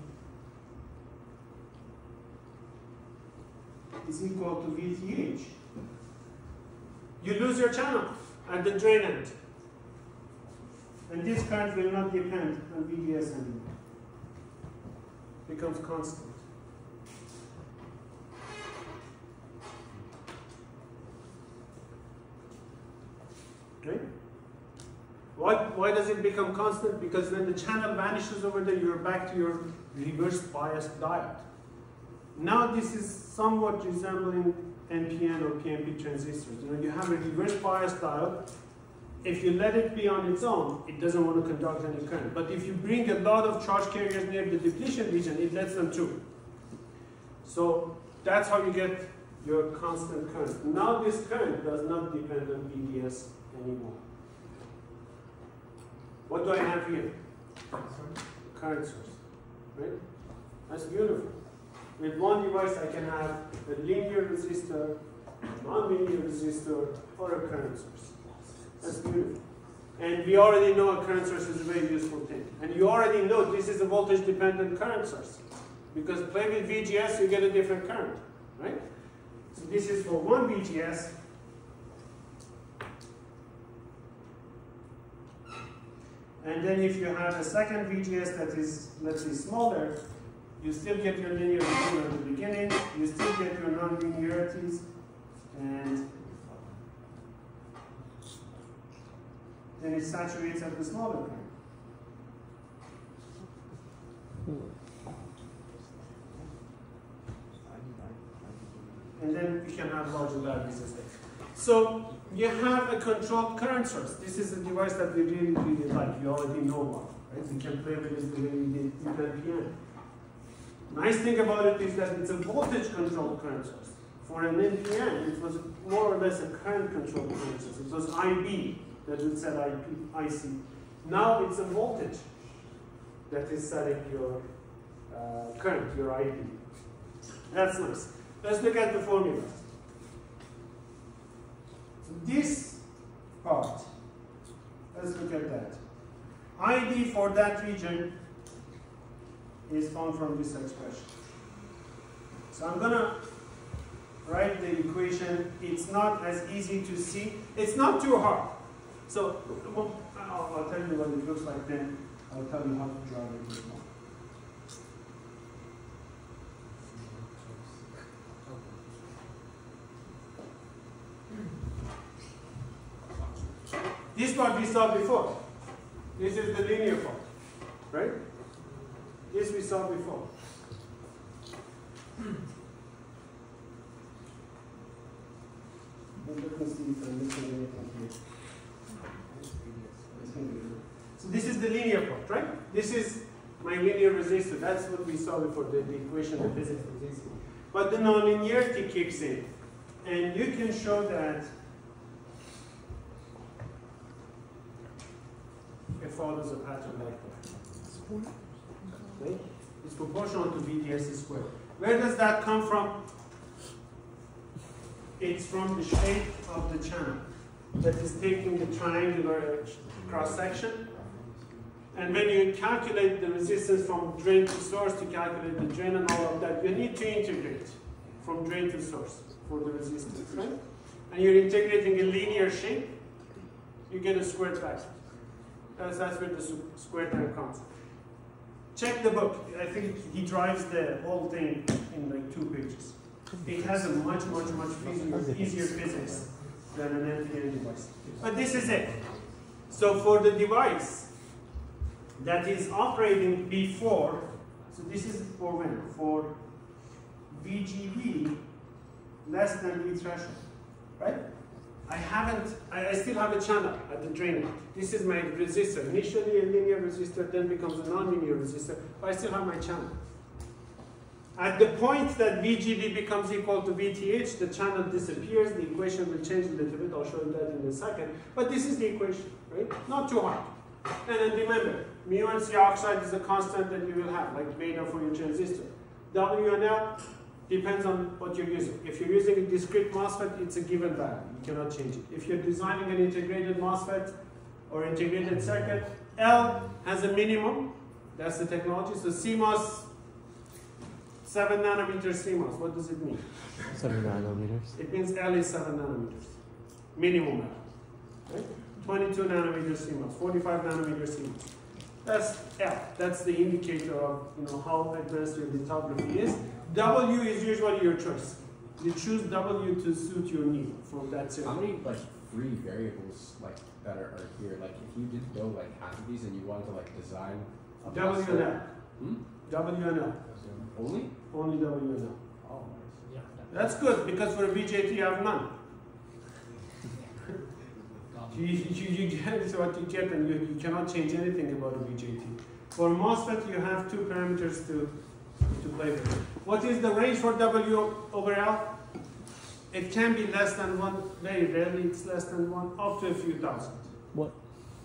is equal to VTH. You lose your channel at the drain end. And this current will not depend on VDS anymore. Becomes constant. Right? Why, why does it become constant? Because when the channel vanishes over there, you're back to your reverse biased diode. Now this is somewhat resembling NPN or PNP transistors. You know, you have a reverse bias diode. If you let it be on its own, it doesn't want to conduct any current. But if you bring a lot of charge carriers near the depletion region, it lets them through. So that's how you get your constant current. Now this current does not depend on VDS anymore. What do I have here? Current source, right? That's beautiful. With one device, I can have a linear resistor, non-linear resistor, or a current source. That's beautiful. And we already know a current source is a very useful thing. And you already know this is a voltage-dependent current source. Because play with VGS, you get a different current, right? So this is for one VGS. And then if you have a second VGS that is, let's say, smaller, you still get your linear region at the beginning, you still get your non-linearities, and then it saturates at the smaller. And then we can have larger values as well. So you have a controlled current source. This is a device that we really, really like. You already know about, right? We can play with it we with NPN. Nice thing about it is that it's a voltage controlled current source. For an NPN, it was more or less a current controlled current source. It was IB that would set IP, IC. Now it's a voltage that is setting your uh, current, your IP. That's nice. Let's look at the formula. So this part, let's look at that. ID for that region is found from this expression. So I'm gonna write the equation. It's not as easy to see. It's not too hard. So well, I'll, I'll tell you what it looks like then. I'll tell you how to draw it. This part we saw before. This is the linear part, right? This we saw before. Let me see if I'm missing anything here. So this is the linear part, right? This is my linear resistor. That's what we saw before, the, the equation of physics was easy. But the nonlinearity kicks in. And you can show that it follows a pattern like that. Right? It's proportional to VDS squared. Where does that come from? It's from the shape of the channel that is taking the triangular cross section. And when you calculate the resistance from drain to source to calculate the drain and all of that, you need to integrate from drain to source for the resistance, right? And you're integrating a linear shape, you get a squared factor. That's, that's where the square term comes. Check the book. I think he drives the whole thing in like two pages. It has a much, much, much easier, physics than an NPN device. But this is it. So for the device that is operating before, so this is for when? For VGD less than V threshold, right? I haven't, I, I still have a channel at the drain. This is my resistor. Initially a linear resistor, then becomes a non-linear resistor, but I still have my channel. At the point that VGD becomes equal to VTH, the channel disappears, the equation will change a little bit, I'll show you that in a second. But this is the equation, right? Not too hard. And then remember, mu and C oxide is a constant that you will have, like beta for your transistor. W and L depends on what you're using. If you're using a discrete MOSFET, it's a given value. You cannot change it. If you're designing an integrated MOSFET or integrated circuit, L has a minimum. That's the technology. So CMOS, 7 nanometer CMOS. What does it mean? Seven nanometers. It means L is 7 nanometers. Minimum L. Right? 22 nanometer CMOS, 45 nanometer CMOS. That's L. That's the indicator of you know how advanced your lithography is. W is usually your choice. You choose W to suit your need from that How circuit. many like free variables like that are, are here? Like if you didn't know like half of these and you wanted to like design a W and L. Hmm? W and L. Only? Only W and L. Oh, nice. That's good because for a BJT you have none. You, you, you get what you get and you, you cannot change anything about a BJT. For MOSFET you have two parameters to, to. What is the range for W over L? It can be less than one, very rarely it's less than one, up to a few thousand. What?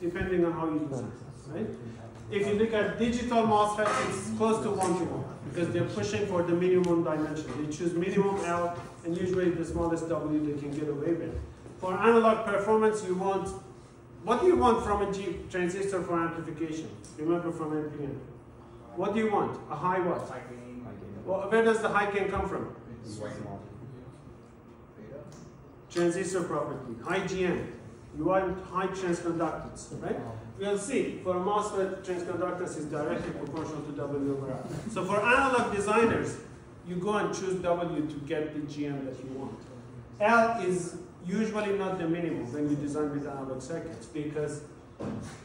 Depending on how you design it, right? If you look at digital MOSFETs, it's close to one to one because they're pushing for the minimum dimension. They choose minimum L and usually the smallest W they can get away with. For analog performance, you want, what do you want from a G transistor for amplification? Remember from NPN. What do you want? A high what? High gain, high gain. Well, where does the high gain come from? Transistor property, high GM. You want high transconductance, right? We'll see. For MOSFET, transconductance is directly proportional to W over R. So for analog designers, you go and choose W to get the GM that you want. L is usually not the minimum when you design with analog circuits because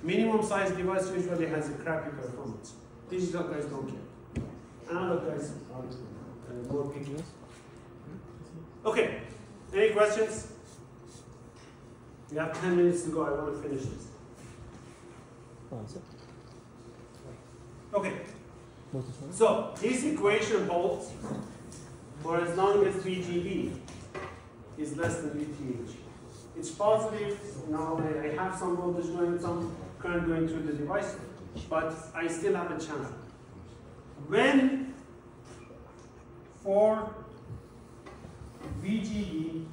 minimum size device usually has a crappy performance. Digital guys don't care. Guys uh, more picky. Okay, any questions? We have 10 minutes to go. I want to finish this. Okay, What's this one? so this equation holds for as long as VGD is less than VTH. It's positive, now I I have some voltage going, some current going through the device, but I still have a channel. When for VGE,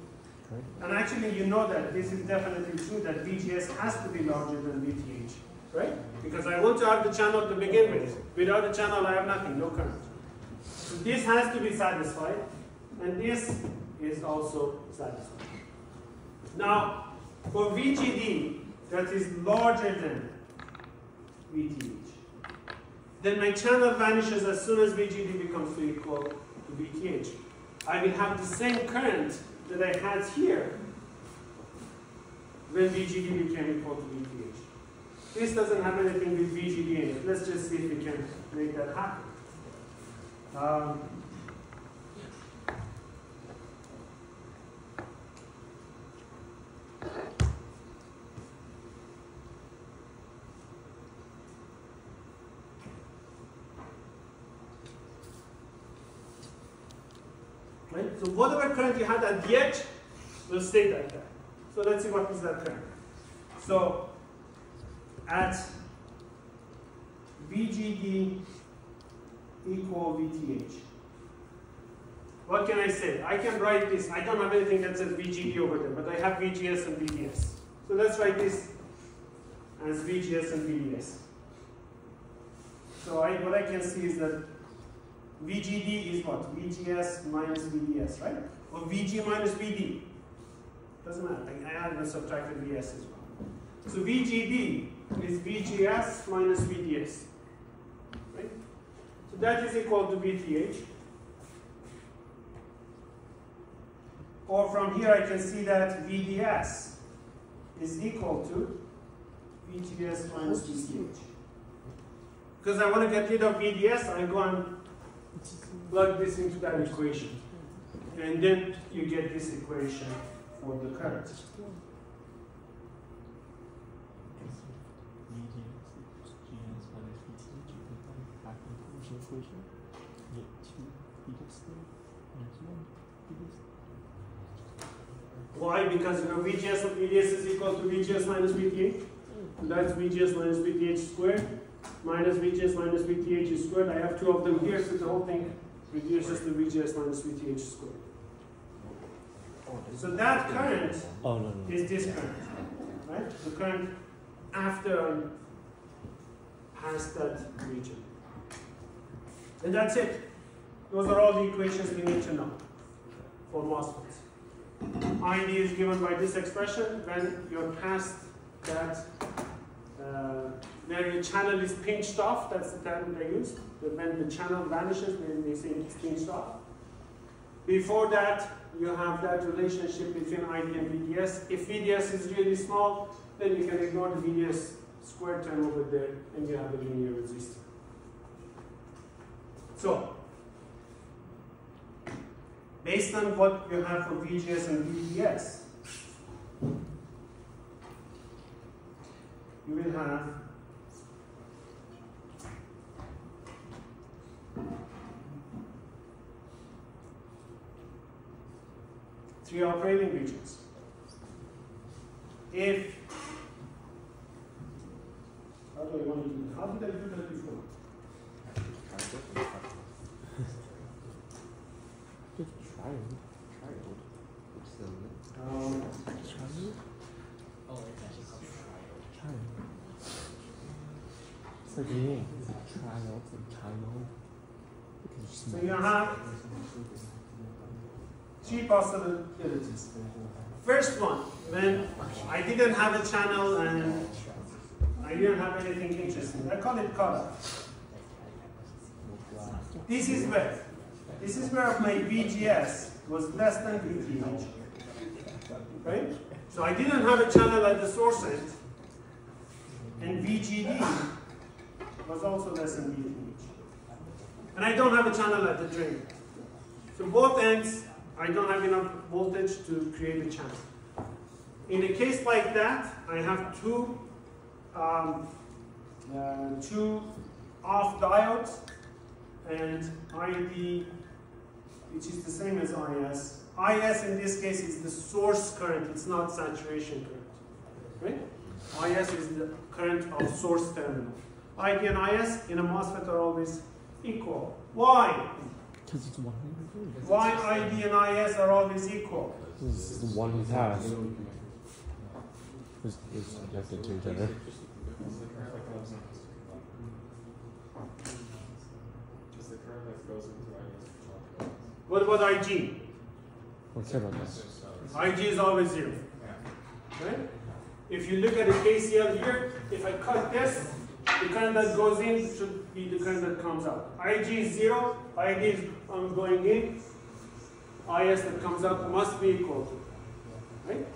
And actually, you know that this is definitely true that VGS has to be larger than VTH. right? Because I want to have the channel to begin with. Without the channel, I have nothing, no current. So this has to be satisfied, and this is also satisfied. Now, for VGD that is larger than VTH, then my channel vanishes as soon as VGD becomes equal to VTH. I will have the same current that I had here when VGD became equal to VTH. This doesn't have anything with VGD in it. Let's just see if we can make that happen. Um, Right? So whatever current you had at the edge will stay like that. So let's see what is that current. So at VGD equal VTH. What can I say? I can write this. I don't have anything that says VGD over there, but I have VGS and VDS. So let's write this as VGS and VDS. So I, what I can see is that VGD is what? VGS minus VDS, right? Or VG minus VD. Doesn't matter. I and subtracted VS as well. So VGD is VGS minus VDS. Right? So that is equal to VTH. Or from here I can see that VDS is equal to VGS minus VTH. Because I want to get rid of VDS, I go and plug this into that equation. And then you get this equation for the current. Why? Because you know VGS of VDS is equal to VGS minus VTH. That's VGS minus VTH squared minus VGS minus VTH squared. I have two of them here, so the whole thing reduces to VGS minus VTH squared. So that current Oh no no. is this current, right? The current after I'm past that region. And that's it. Those are all the equations we need to know for MOSFETs. ID is given by this expression when you're past that, uh, where your channel is pinched off, that's the term they use. When the channel vanishes, they say it's pinched off. Before that, you have that relationship between ID and VDS. If VDS is really small, then you can ignore the VDS square term over there and you have a linear resistor. So, based on what you have for VGS and VDS, you will have three operating regions. If how do I want to do that? How did I do that before? Just trial. Trial. Um, Trial? Oh, it's actually called trial. Trial. It's like yeah, it's a trial, it's a. Because so you have three possibilities. First one, when I didn't have a channel and I didn't have anything interesting. I call it cutoff. This is where, this is where my VGS was less than VTH. Right? So I didn't have a channel at the source end, and VGD was also less than VTH. And I don't have a channel at the drain. So both ends, I don't have enough voltage to create a channel. In a case like that, I have two, um, uh, two off diodes and ID, which is the same as IS. IS in this case is the source current, it's not saturation current. Right? IS is the current of source terminal. ID and IS in a MOSFET are always equal. Why? Because it's one Why ID and IS are always equal? This is the one path. Is is connected to each other. Is the current that goes into Is the current that goes into IS What about IG? What's that about that? IG is always zero. Right? If you look at the KCL here, if I cut this, the current that goes in should be the current that comes out. IG is zero, ID is um, going in, IS that comes out must be equal to. Right?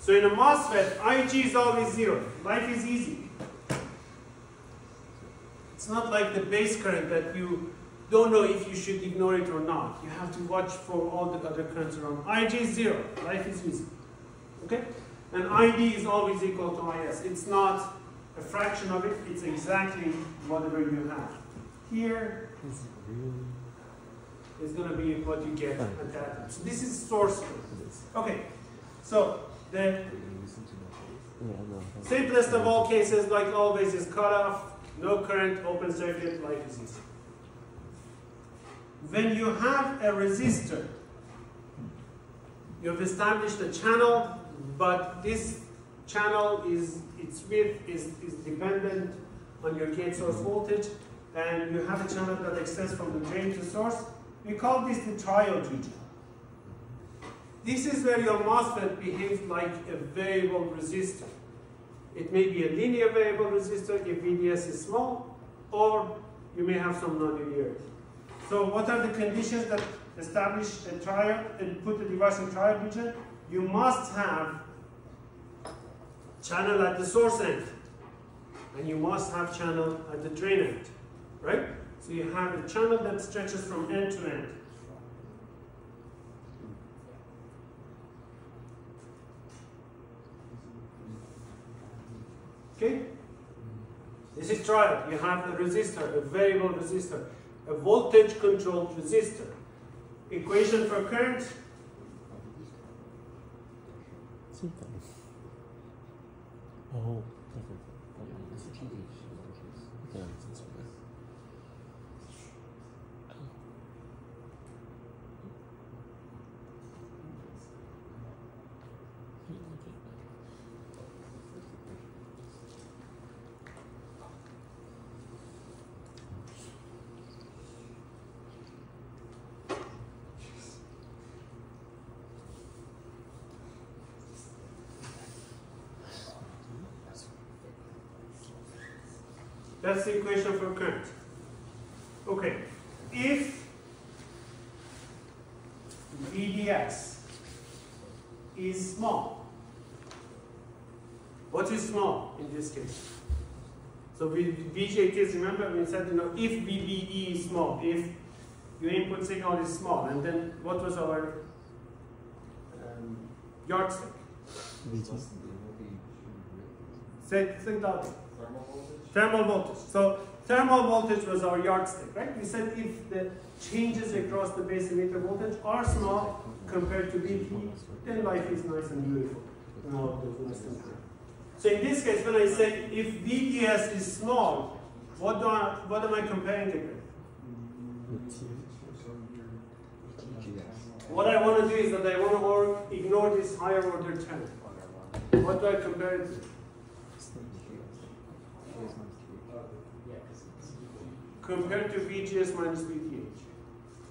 So in a MOSFET, IG is always zero. Life is easy. It's not like the base current that you don't know if you should ignore it or not. You have to watch for all the other currents around. IG is zero. Life is easy. Okay? And ID is always equal to IS. It's not a fraction of it, it's exactly whatever you have. Here Is it really? is going to be what you get at that time. So this is source code. Okay, so the simplest of all cases, like always, is cutoff, no current, open circuit, life is easy. When you have a resistor, you've established a channel, but this channel is its width is, is dependent on your gate source voltage, and you have a channel that extends from the drain to source. We call this the triode region. This is where your MOSFET behaves like a variable resistor. It may be a linear variable resistor if VDS is small, or you may have some nonlinearity. So what are the conditions that establish a triode and put the device in triode region? You must have channel at the source end, and you must have channel at the drain end, right? So you have a channel that stretches from end to end. Okay? This is triode. You have a resistor, a variable resistor, a voltage controlled resistor. Equation for current. Oh, perfect. Okay, it's a TV. Okay, that makes sense. Okay. That's the equation for current. Okay, if VDS is small, what is small in this case? So we, VGATs, remember we said, you know, if VBE is small, if your input signal is small, and then what was our um, yardstick? Say, say that. Thermal voltage? Thermal voltage. So thermal voltage was our yardstick, right? We said if the changes across the base emitter voltage are small compared to VT, then life is nice and beautiful. And nice happen. So in this case, when I say if VDS is small, what do I, what am I comparing it with? What I want to do is that I want to ignore this higher order term. What do I compare it to? Compared to VGS minus VTH.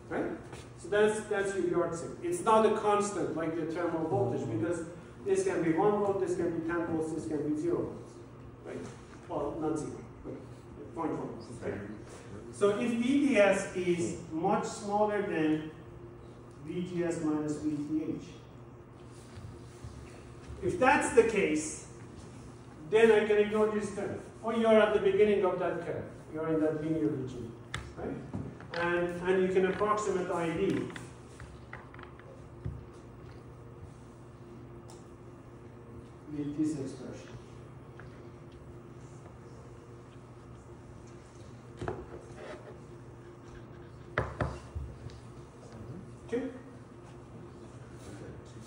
Right? So that's that's your yardstick. It's not a constant like the thermal voltage because this can be 1 volt, this can be 10 volts, this can be 0 volts. Right? Well, not 0, but 0.1 volts. Right? So if VDS is much smaller than VGS minus VTH, if that's the case, then I can ignore this curve. Or you're at the beginning of that curve. You're in that linear region, right? And, and you can approximate ID. With this expression. Okay?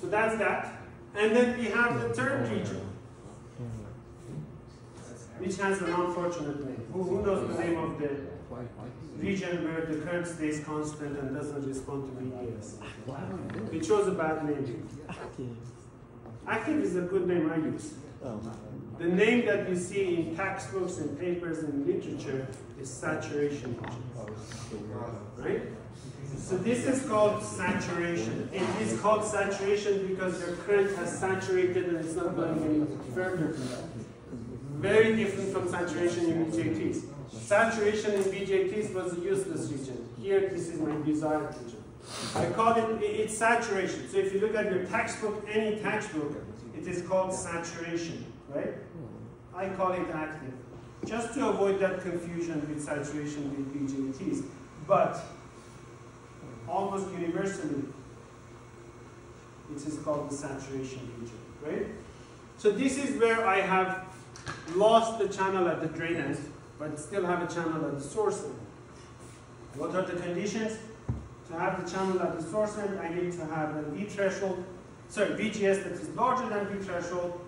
So that's that. And then we have the third region which has an unfortunate name. Who, who knows the name of the region where the current stays constant and doesn't respond to VDS? We chose a bad name. Active is a good name I use. The name that you see in textbooks and papers and literature is saturation. Right? So this is called saturation. It is called saturation because your current has saturated and it's not going any further. Very different from saturation in BJTs. Saturation in BJTs was a useless region. Here, this is my desired region. I call it, it's saturation. So if you look at your textbook, any textbook, it is called saturation, right? I call it active. Just to avoid that confusion with saturation with BJTs. But almost universally, it is called the saturation region, right? So this is where I have lost the channel at the drain end, but still have a channel at the source end. What are the conditions? To have the channel at the source end, I need to have a V threshold, sorry, VGS that is larger than V threshold,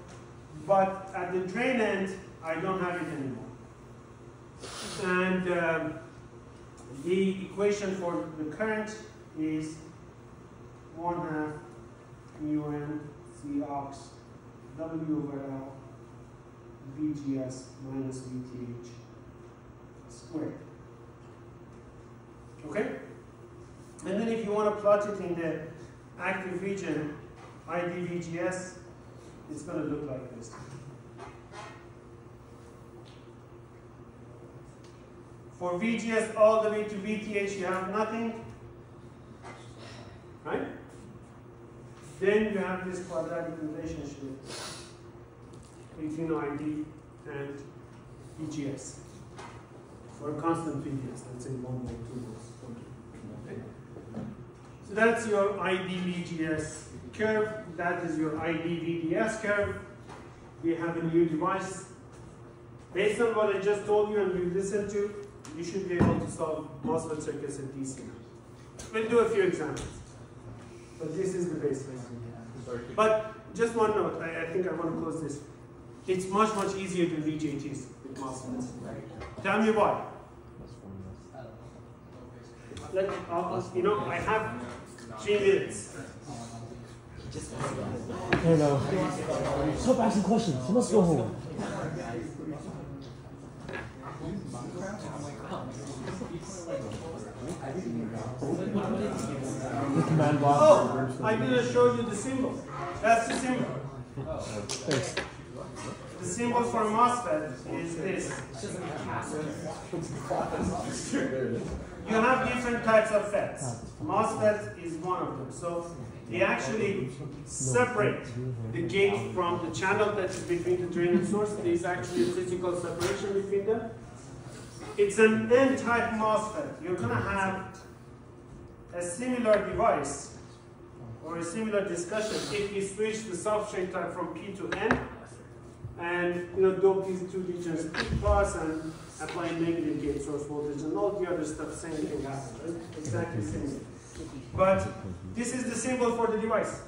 but at the drain end, I don't have it anymore. And um, the equation for the current is 1 half mu n C ox W over L VGS minus VTH squared. Okay? And then if you want to plot it in the active region, ID VGS, it's going to look like this. For VGS all the way to VTH, you have nothing, right? Then you have this quadratic relationship between ID and VGS for constant VGS, let's say one volt, two volts. Okay. So that's your ID VGS curve. That is your ID VDS curve. We have a new device. Based on what I just told you and we listened to, you should be able to solve MOSFET circuits at DC. We'll do a few examples. But this is the baseline. But just one note, I, I think I want to close this. It's much, much easier than BJTs with MOSFETs. Tell me why. I'll, you know, I have three minutes. No. Stop asking questions. You must go home. The command block. Oh, I didn't show you the symbol. That's the symbol. Thanks. The symbol for MOSFET is this. You have different types of FETs. MOSFET is one of them. So they actually separate the gate from the channel that is between the drain and source. There is actually a physical separation between them. It's an N-type MOSFET. You're going to have a similar device or a similar discussion if you switch the substrate type from P to N and you know dope these two regions plus and apply negative gate source voltage and all the other stuff, same thing happens, right? Exactly the same. But this is the symbol for the device.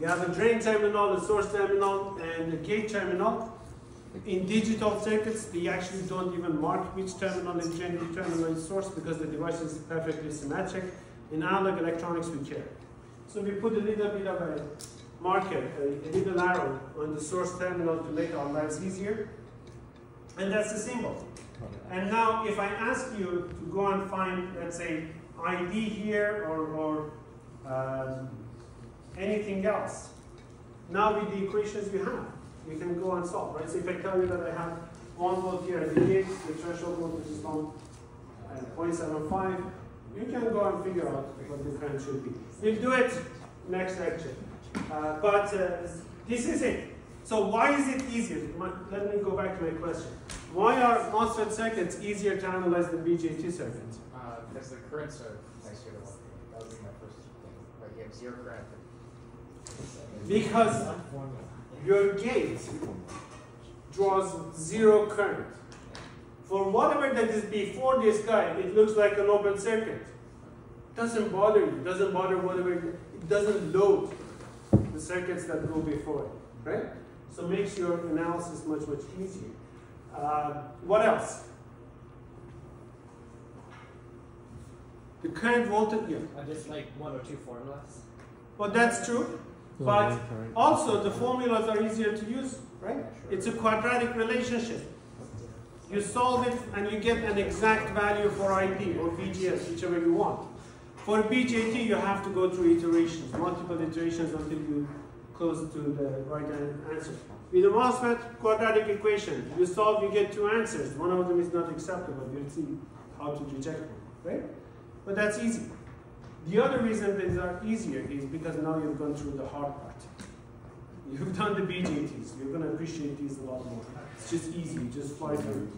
You have a drain terminal, a source terminal, and a gate terminal. In digital circuits, they actually don't even mark which terminal is drain, which terminal is source because the device is perfectly symmetric. In analog electronics, we care. So we put a little bit of a marker, a, a little arrow on the source terminal to make our lives easier. And that's the symbol. And now if I ask you to go and find, let's say, ID here or, or um, anything else, now with the equations we have, we can go and solve, right? So if I tell you that I have one volt here at the gate, the threshold voltage is from uh, 0.75, you can go and figure out what the current should be. We'll do it next lecture. Uh, but uh, this is it. So why is it easier? Let me go back to my question. Why are MOSFET circuits easier to analyze than BJT circuits? Uh, because the currents are nicer to. That would be my first thing. Like you have zero current. Because your gate draws zero current. For whatever that is before this guy, it looks like an open circuit. Doesn't bother you, doesn't bother whatever, it doesn't load the circuits that go before it, right? So it makes your analysis much, much easier. Uh, what else? The current voltage, yeah. Are just like one or two formulas? Well, that's true. But. Also, the formulas are easier to use, right? It's a quadratic relationship. You solve it and you get an exact value for ID or VGS, whichever you want. For BJT, you have to go through iterations, multiple iterations until you close to the right answer. With a MOSFET quadratic equation, you solve, you get two answers. One of them is not acceptable. You'll see how to reject them, right? But that's easy. The other reason these are easier is because now you've gone through the hard part. You've done the BJTs. You're going to appreciate these a lot more. It's just easy. Just fly through.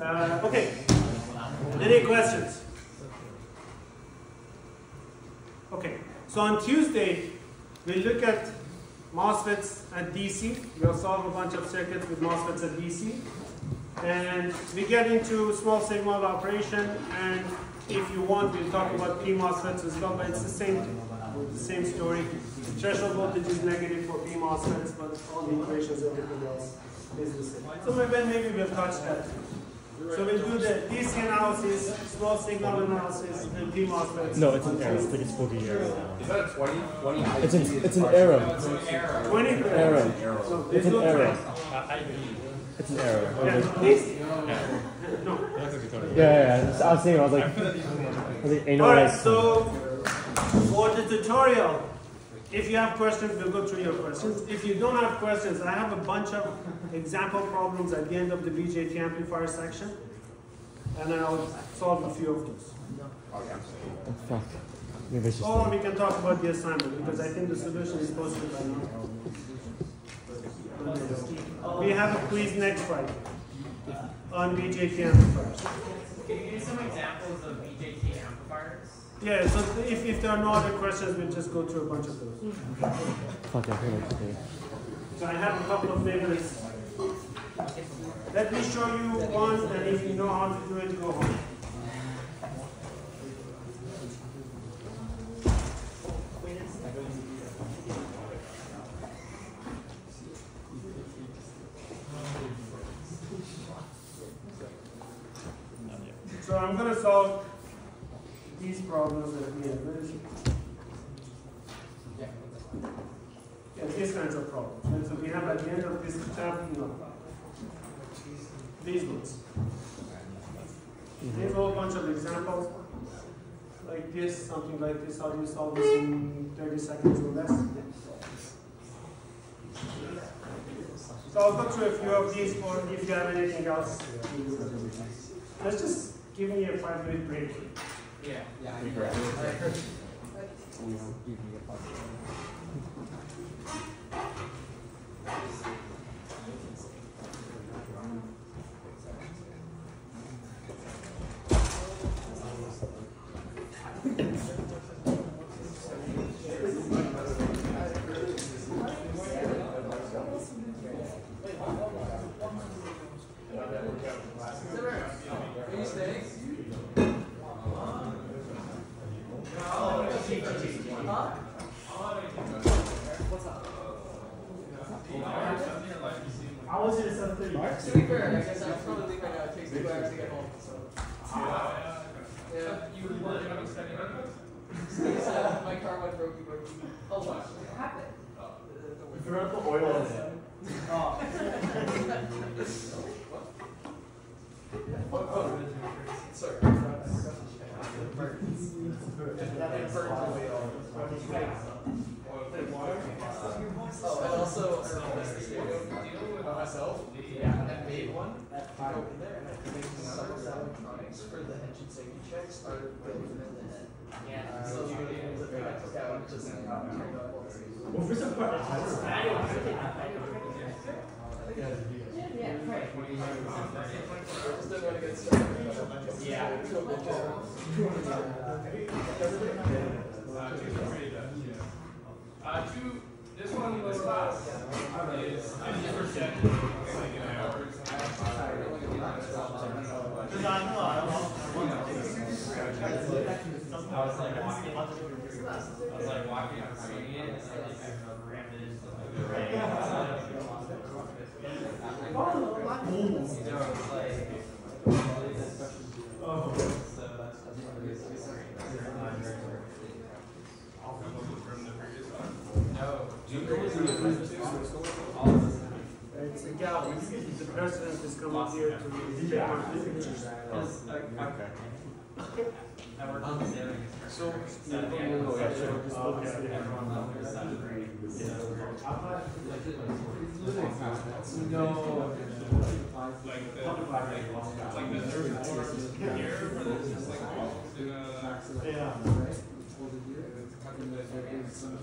Uh, okay. Any questions? Okay. So on Tuesday, we look at MOSFETs at DC. We'll solve a bunch of circuits with MOSFETs at DC. And we get into small signal operation. And if you want, we'll talk about PMOSFETs as well, but it's the same. The same story. Threshold voltage is negative for PMOSFETs, but all the equations, everything else is the same. So maybe, maybe we'll touch that. So we'll do the DC analysis, small signal analysis, and PMOSFETs. No, it's an error. It's like it's 40 error now. Is that a 20? 20 It's an, it's an error. It's an error. 20 Error. So It's there's an no error. trace. It's an error. Yeah, this, no. Yeah, yeah, yeah. I was saying, I was like, I was like, ain't no Alright, way. so for the tutorial, if you have questions, we'll go through your questions. If you don't have questions, I have a bunch of example problems at the end of the BJT amplifier section. And I'll solve a few of those. Maybe. Or we can talk about the assignment, because I think the solution is posted by now. We have a quiz next Friday on BJT amplifiers. Can you give some examples of BJT amplifiers? Yeah, so if, if there are no other questions, we'll just go through a bunch of those. Fuck, I feel today. So I have a couple of favorites. Let me show you one, and if you know how to do it, go home. So I'm going to solve these problems that the end. Where is it? Yeah, these kinds of problems. And so we have at the end of this chapter, you know, these ones. There's a whole bunch of examples, like this, something like this. How do you solve this in 30 seconds or less? So I'll go through a few of these for if you have anything else. Let's just give me a five minute break. Yeah. I was in a 730. To be fair, I guess I'm probably leaving right now. It takes two hours to get home. So. Yeah. You were expecting Steve said my car went broke. broke. Oh, what happened? If you put oil in it. Sorry. Oh, and also, I replaced the stereo by myself. Yeah. And made one. I go in there and I make some electronics for the engine safety checks. Are built in the head. Yeah. So you can use it. I took out just turn up all the Well, for some part, I just didn't want to get started. Yeah. Uh, two, this one was last, is fifty percent, like an hours. Cause I know, I was like walking, I was like walking, I'm reading it, and I like, I rammed it into the rain. You know, it's like. Oh. So that's, that's one of these. From the previous one? No, Do you know what the difference is? It's a gap, the president is coming here to take my pictures. Okay. I work on the saving. So, So, no, no, no, yeah, sure. Everyone knows that. No. Like the, like the third quarter year for this is like, oh, in a. Yeah. And then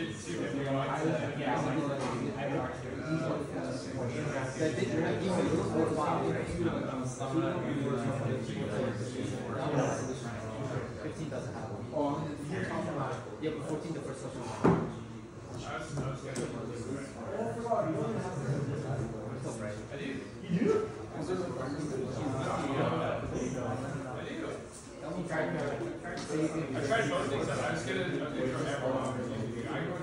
You. Yeah, but fourteen, the first. I tried both things, I was gonna, everyone.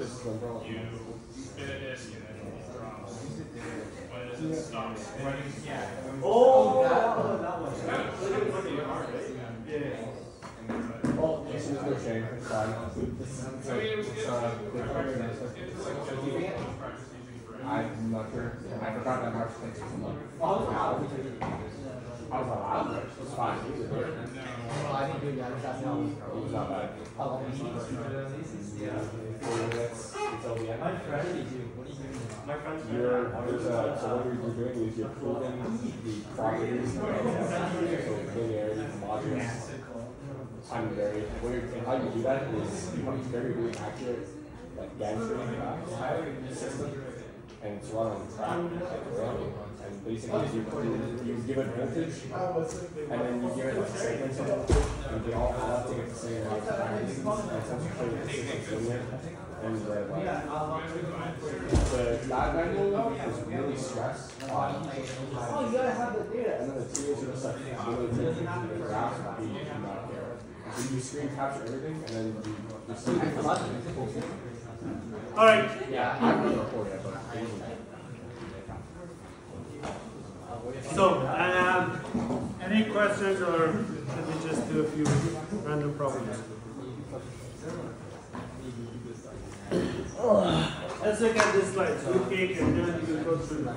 you spin a disc and then it drops. When it doesn't stop running. Yeah. Oh, that, that one. Well, this is no shame. I mean, it was, it was for. I'm not sure, I forgot that March some money. I was allowed, fine. It Well, I didn't do that, how. was not bad. Was it? End. What are you doing? What are doing? My friend's You're, there's a, so what you're doing is you're proving the properties of, so linearity, modulus, time very, what you're, and how you do that is you have a very, accurate, like gantry system, and it's run on track, like and basically you, you, you give it voltage, and then you give it like segments of voltage, and they all up to get the same amount of time, and essentially the system's linear, and the, the lab manual is really stressed Oh, you gotta have the data. and then the tools are just like the graph and not care. So you screen capture everything and then you see it. All right. Yeah, I haven't it So, um, any questions or let me just do a few random problems? Let's look at this slide. So you take and then you go through too,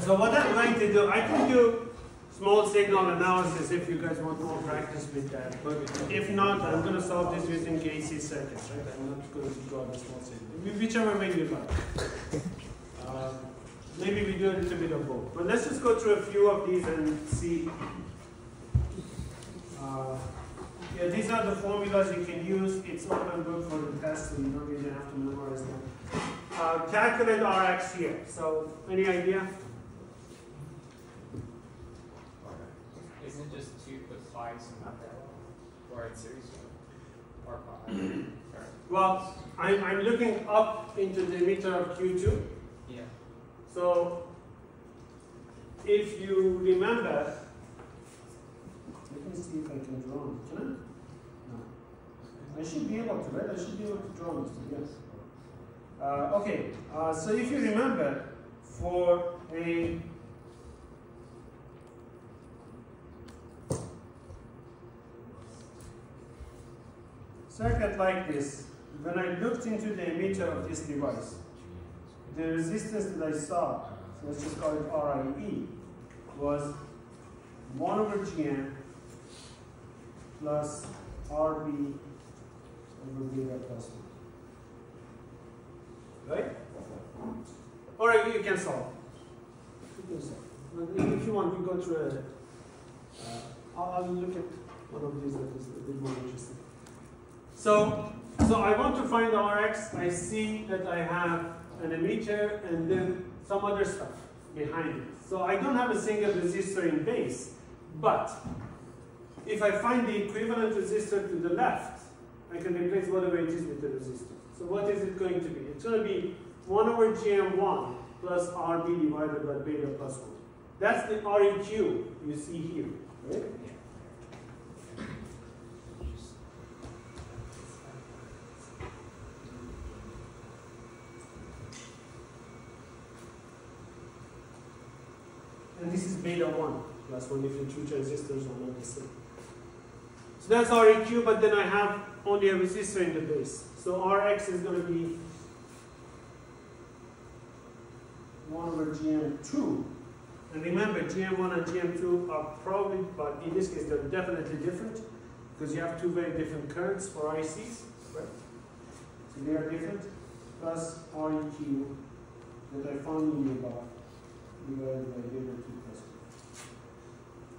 so what I'm going to do, I can do small signal analysis if you guys want more practice with that. But if not, I'm going to solve this using AC circuits, right? I'm not going to draw the small signal. Whichever way you like. Um, maybe we do a little bit of both. But let's just go through a few of these and see. Uh, yeah, these are the formulas you can use. It's open book for the test, so you don't really have to memorize them. Uh, calculate Rx here. So, any idea? Isn't it just two with fives and not that Or in series or five? Well, I'm, I'm looking up into the emitter of Q2. So, if you remember, let me see if I can draw it. Can I? No. I should be able to, right? I should be able to draw this, yes. Uh, okay, uh, so if you remember, for a circuit like this, when I looked into the emitter of this device, the resistance that I saw let's just call it RIE, was 1 over GM plus RB over beta plus 1. Right? Or you can solve. You can solve. If you want, we go through a. Uh, I'll, I'll look at one of these that is a bit more interesting. So, so I want to find the Rx. I see that I have an emitter and then some other stuff behind it. So I don't have a single resistor in base, but if I find the equivalent resistor to the left, I can replace whatever it is with the resistor. So what is it going to be? It's going to be 1 over GM1 plus RB divided by beta plus 1. That's the REQ you see here. Right? This is beta 1 plus 1 if the two transistors are not the same. So that's REQ, but then I have only a resistor in the base. So Rx is going to be 1 over GM2. And remember, GM1 and GM2 are probably, but in this case, they're definitely different because you have two very different currents for ICs, right? So they are different, plus REQ that I found in the above divided by beta 2 plus 2.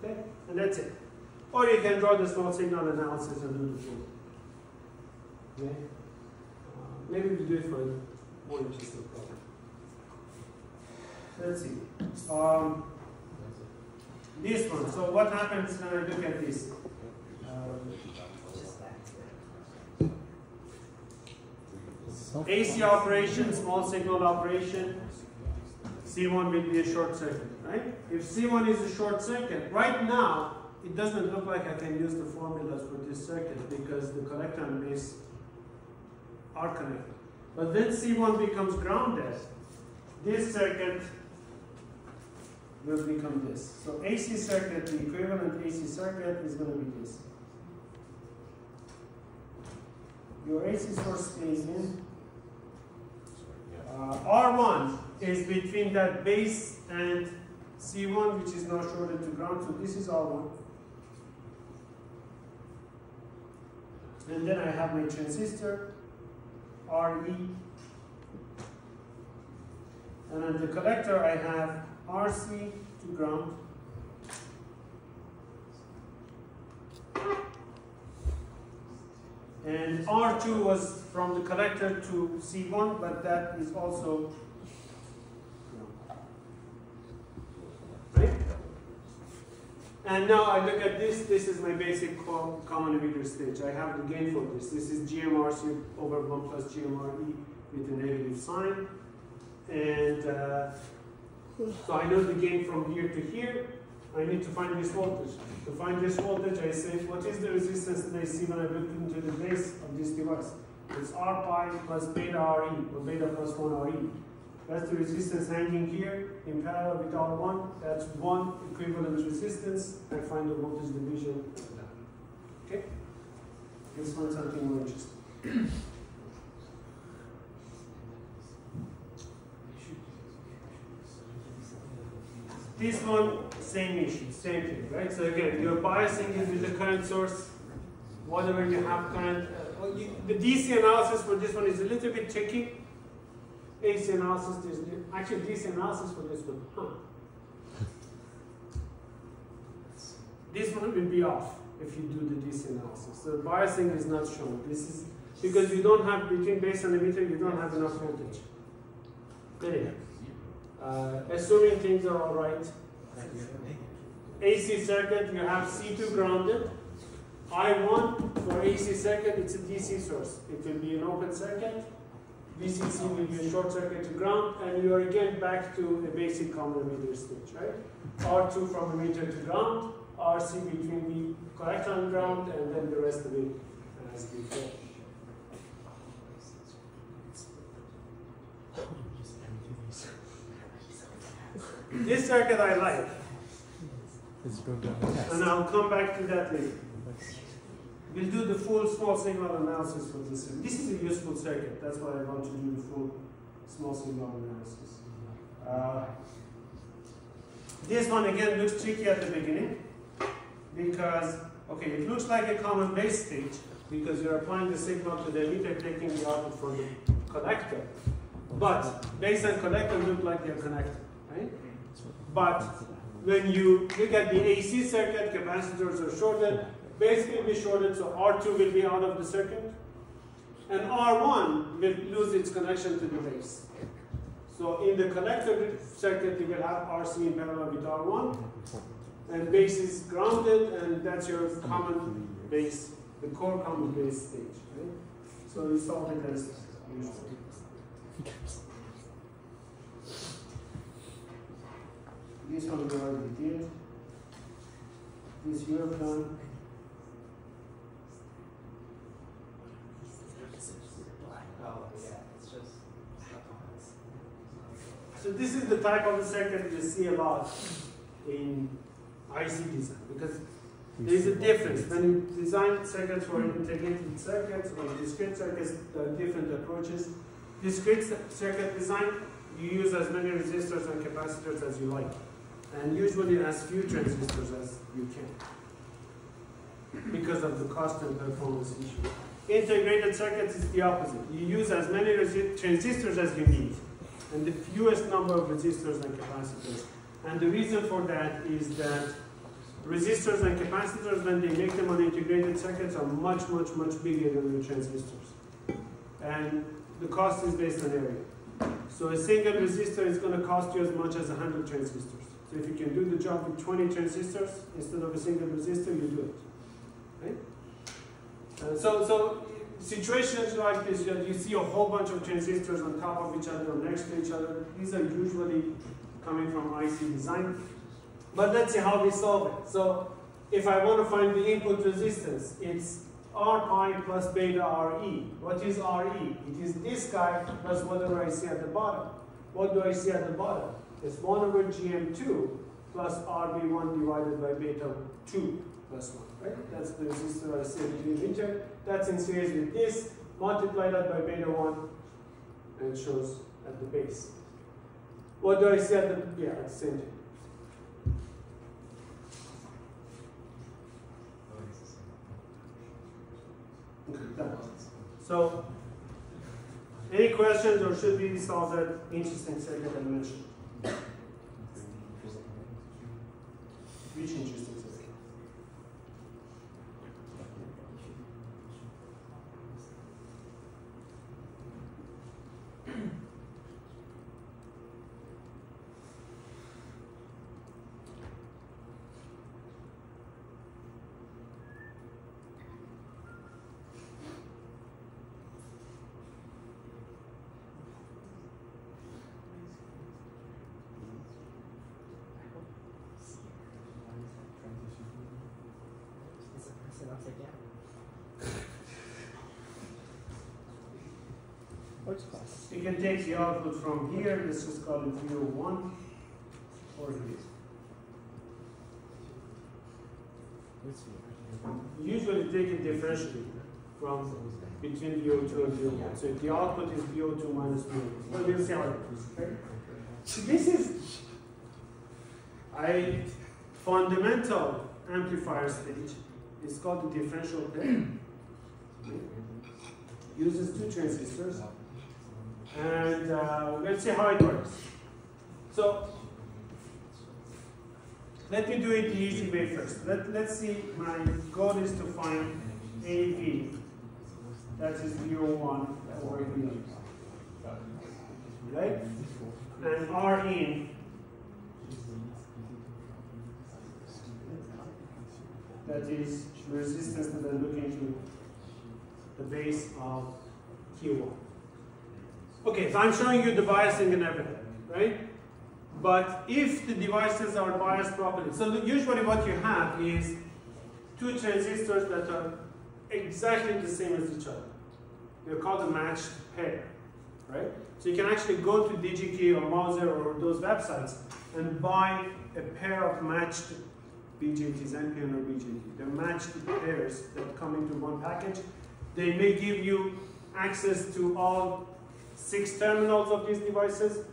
Okay, and that's it. Or you can draw the small signal analysis and do the full. Okay? Uh, maybe we do it for a more interesting problem. Let's see. Um, this one. So what happens when I look at this? Um, AC operation, small signal operation, C1 will be a short circuit, right? If C1 is a short circuit, right now, it doesn't look like I can use the formulas for this circuit because the collector and base are connected. But then C1 becomes grounded, this circuit will become this. So AC circuit, the equivalent AC circuit is going to be this. Your AC source stays in. Uh, R1 is between that base and C1, which is now shorted to ground, so this is R1. And then I have my transistor, RE. And on the collector, I have RC to ground. And R2 was from the collector to C1, but that is also right? And now I look at this, this is my basic co- common emitter stage. I have the gain for this. This is GMRC over 1 plus GMRE with a negative sign. And uh, so I know the gain from here to here. I need to find this voltage. To find this voltage, I say, what is the resistance that I see when I look into the base of this device? It's R pi plus beta RE, or beta plus 1 RE. That's the resistance hanging here in parallel with R1. That's one equivalent resistance. I find the voltage division. Okay? Let's find something more interesting. This one, same issue, same thing, right? So again, you're biasing it with the current source, whatever you have current. Uh, you, the DC analysis for this one is a little bit tricky. AC analysis, there's actually DC analysis for this one, huh? This one will be off if you do the DC analysis. The biasing is not shown. This is because you don't have between base and emitter, you don't have enough voltage. Anyhow. Uh, assuming things are all right. AC circuit, you have C2 grounded. I1 for AC circuit, it's a DC source. It will be an open circuit. VCC will be a short circuit to ground, and you are again back to a basic common emitter stage, right? R2 from emitter to ground, RC between the collector and ground, and then the rest of it uh, as before. This circuit I like, and I'll come back to that later. We'll do the full small signal analysis for this. This is a useful circuit. That's why I want to do the full small signal analysis. Uh, This one again looks tricky at the beginning because, okay, it looks like a common base stage because you're applying the signal to the emitter taking the output from the collector. But base and collector look like they're connected, right? But when you look at the AC circuit, capacitors are shorted, base will be shorted, so R2 will be out of the circuit, and R1 will lose its connection to the base. So in the collector circuit, you will have RC in parallel with R1, and base is grounded, and that's your common base, the core common base stage, right? So you solve it as usual. This one we already did. This have done. Oh, yeah, it's just. So this is the type of circuit you see a lot in IC design because there is a difference. When you design circuits for integrated circuits or discrete circuits, there are different approaches. Discrete circuit design, you use as many resistors and capacitors as you like, and usually as few transistors as you can because of the cost and performance issue. Integrated circuits is the opposite. You use as many transistors as you need and the fewest number of resistors and capacitors. And the reason for that is that resistors and capacitors, when they make them on integrated circuits, are much, much, much bigger than the transistors. And the cost is based on area. So a single resistor is going to cost you as much as 100 transistors. So if you can do the job with 20 transistors instead of a single resistor, you do it. Right? Uh, so, so situations like this, you, you see a whole bunch of transistors on top of each other or next to each other. These are usually coming from IC design. But let's see how we solve it. So if I want to find the input resistance, it's R pi plus beta RE. What is RE? It is this guy plus whatever I see at the bottom. What do I see at the bottom? It's 1 over GM2 plus RB1 divided by beta 2 plus 1. Right? That's the resistor I see between meter. That's in series with this. Multiply that by beta 1 and it shows at the base. What do I see at the, yeah, at the center? Okay. So, any questions or should we solve that interesting I mentioned? Which interesting circuit? Is the person upside down? Works class. You can take the output from here, let's just call it 0, 1, or here. Usually take it differentially from between VO2 and VO1. So if the output is VO2 minus VO1, well, we'll see how it goes. Okay? So this is a fundamental amplifier stage. It's called the differential pair. Uses two transistors. And uh, let's see how it works. So let me do it the easy way first. Let, let's see, my goal is to find AV, that is VO1 over here. Right? And R in, that is resistance that I'm looking to the base of Q1. Okay, so I'm showing you the biasing and everything, right? But if the devices are biased properly, so usually what you have is two transistors that are exactly the same as each other. They're called a matched pair, right? So you can actually go to DigiKey or Mouser or those websites and buy a pair of matched BJTs, NPN or BJT. They're matched pairs that come into one package. They may give you access to all six terminals of these devices,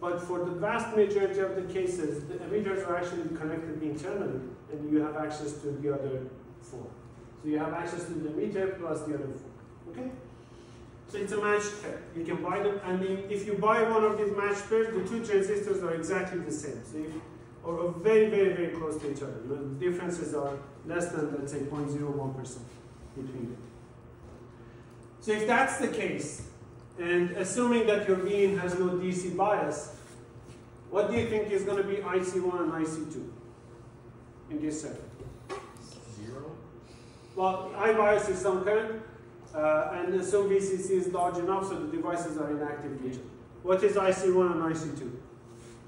but for the vast majority of the cases, the emitters are actually connected internally, and you have access to the other four. So you have access to the emitter plus the other four. Okay? So it's a matched pair. You can buy them, and if you buy one of these matched pairs, the two transistors are exactly the same. So or very, very, very close to each other. The differences are less than, let's say, 0.01% between them. So if that's the case, and assuming that your VIN has no DC bias, what do you think is going to be IC1 and IC2 in this circuit? Zero? Well, I bias is some current, uh, and assume VCC is large enough so the devices are in active region. What is IC1 and IC2?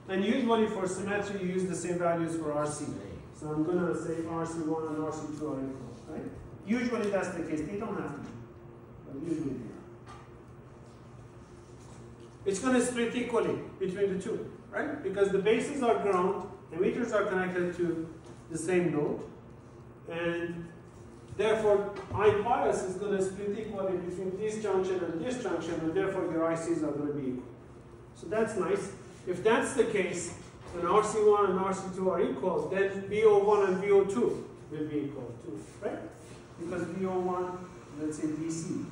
And usually for symmetry, you use the same values for RC. So I'm going to say RC1 and RC2 are equal, right? Usually that's the case. They don't have to be, but usually they are. It's going to split equally between the two, right? Because the bases are ground, the emitters are connected to the same node, and therefore I bias is going to split equally between this junction and this junction, and therefore your ICs are going to be equal. So that's nice. If that's the case, and RC1 and RC2 are equal, then VO1 and VO2 will be equal too, right? Because VO1, let's say DC.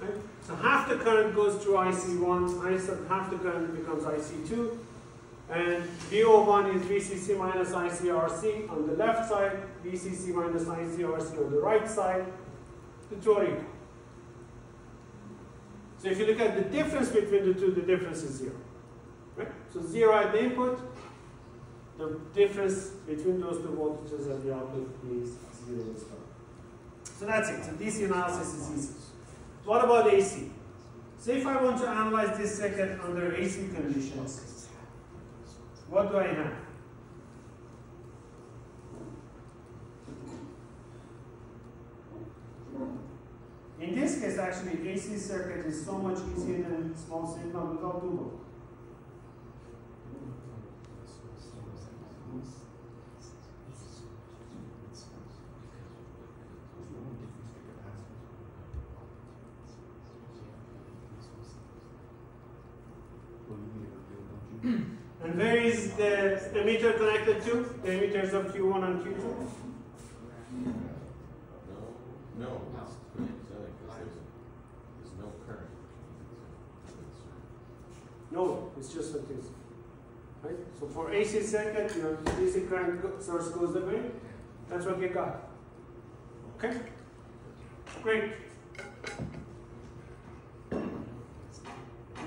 Right? So half the current goes through IC1, half the current becomes IC2, and VO1 is VCC minus ICRC on the left side, VCC minus ICRC on the right side. The two are equal. So if you look at the difference between the two, the difference is zero. Right? So zero at the input, the difference between those two voltages at the output is zero as well. So that's it. So DC analysis is easy. What about AC? So if I want to analyze this circuit under AC conditions, what do I have? In this case, actually, AC circuit is so much easier than small signal without dual. And where is the emitter connected to? The emitters of Q1 and Q2? No, no, it's couldn't tell you because there's, no current. No, it's just like this. Right? So for AC circuit, your DC current source goes away. That's what you got. Okay? Great.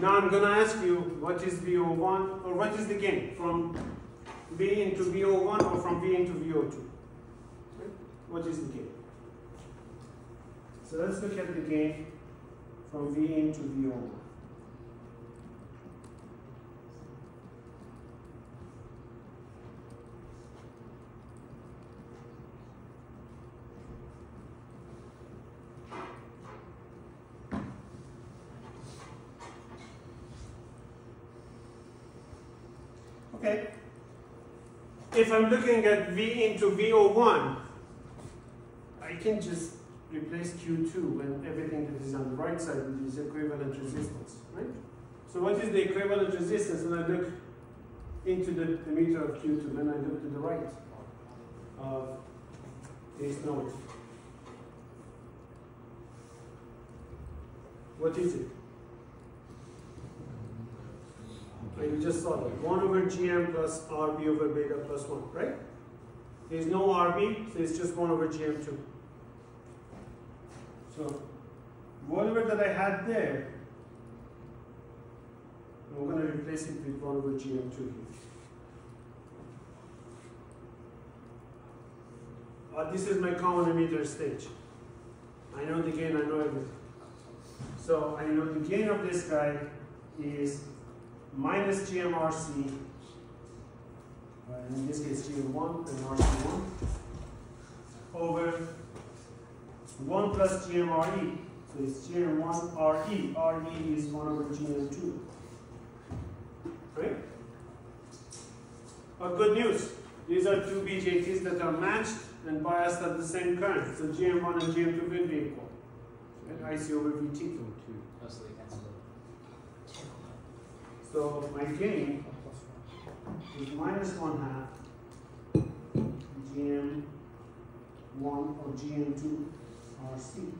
Now I'm going to ask you what is VO1 or what is the gain from V into VO1 or from V into VO2? Right? What is the gain? So let's look at the gain from V into VO1. Okay. If I'm looking at V into VO1, I can just replace Q2 when everything that is on the right side is equivalent resistance, right? So what is the equivalent resistance when I look into the meter of Q2, when I look to the right of this node? What is it? Okay, you just saw that. 1 over gm plus rb over beta plus 1, right? There's no rb, so it's just 1 over gm2. So, whatever that I had there, I'm going to replace it with 1 over gm2 here. Uh, this is my common emitter stage. I know the gain, I know everything. So I know the gain of this guy is minus GMRC, uh, in this case GM1 and RC1, over 1 plus GMRE. So it's GM1 RE. RE is 1 over GM2. Right? Uh, good news. These are two BJTs that are matched and biased at the same current. So GM1 and GM2 will be equal. And IC over VT. They cancel So my gain is minus one half GM one or GM two RC.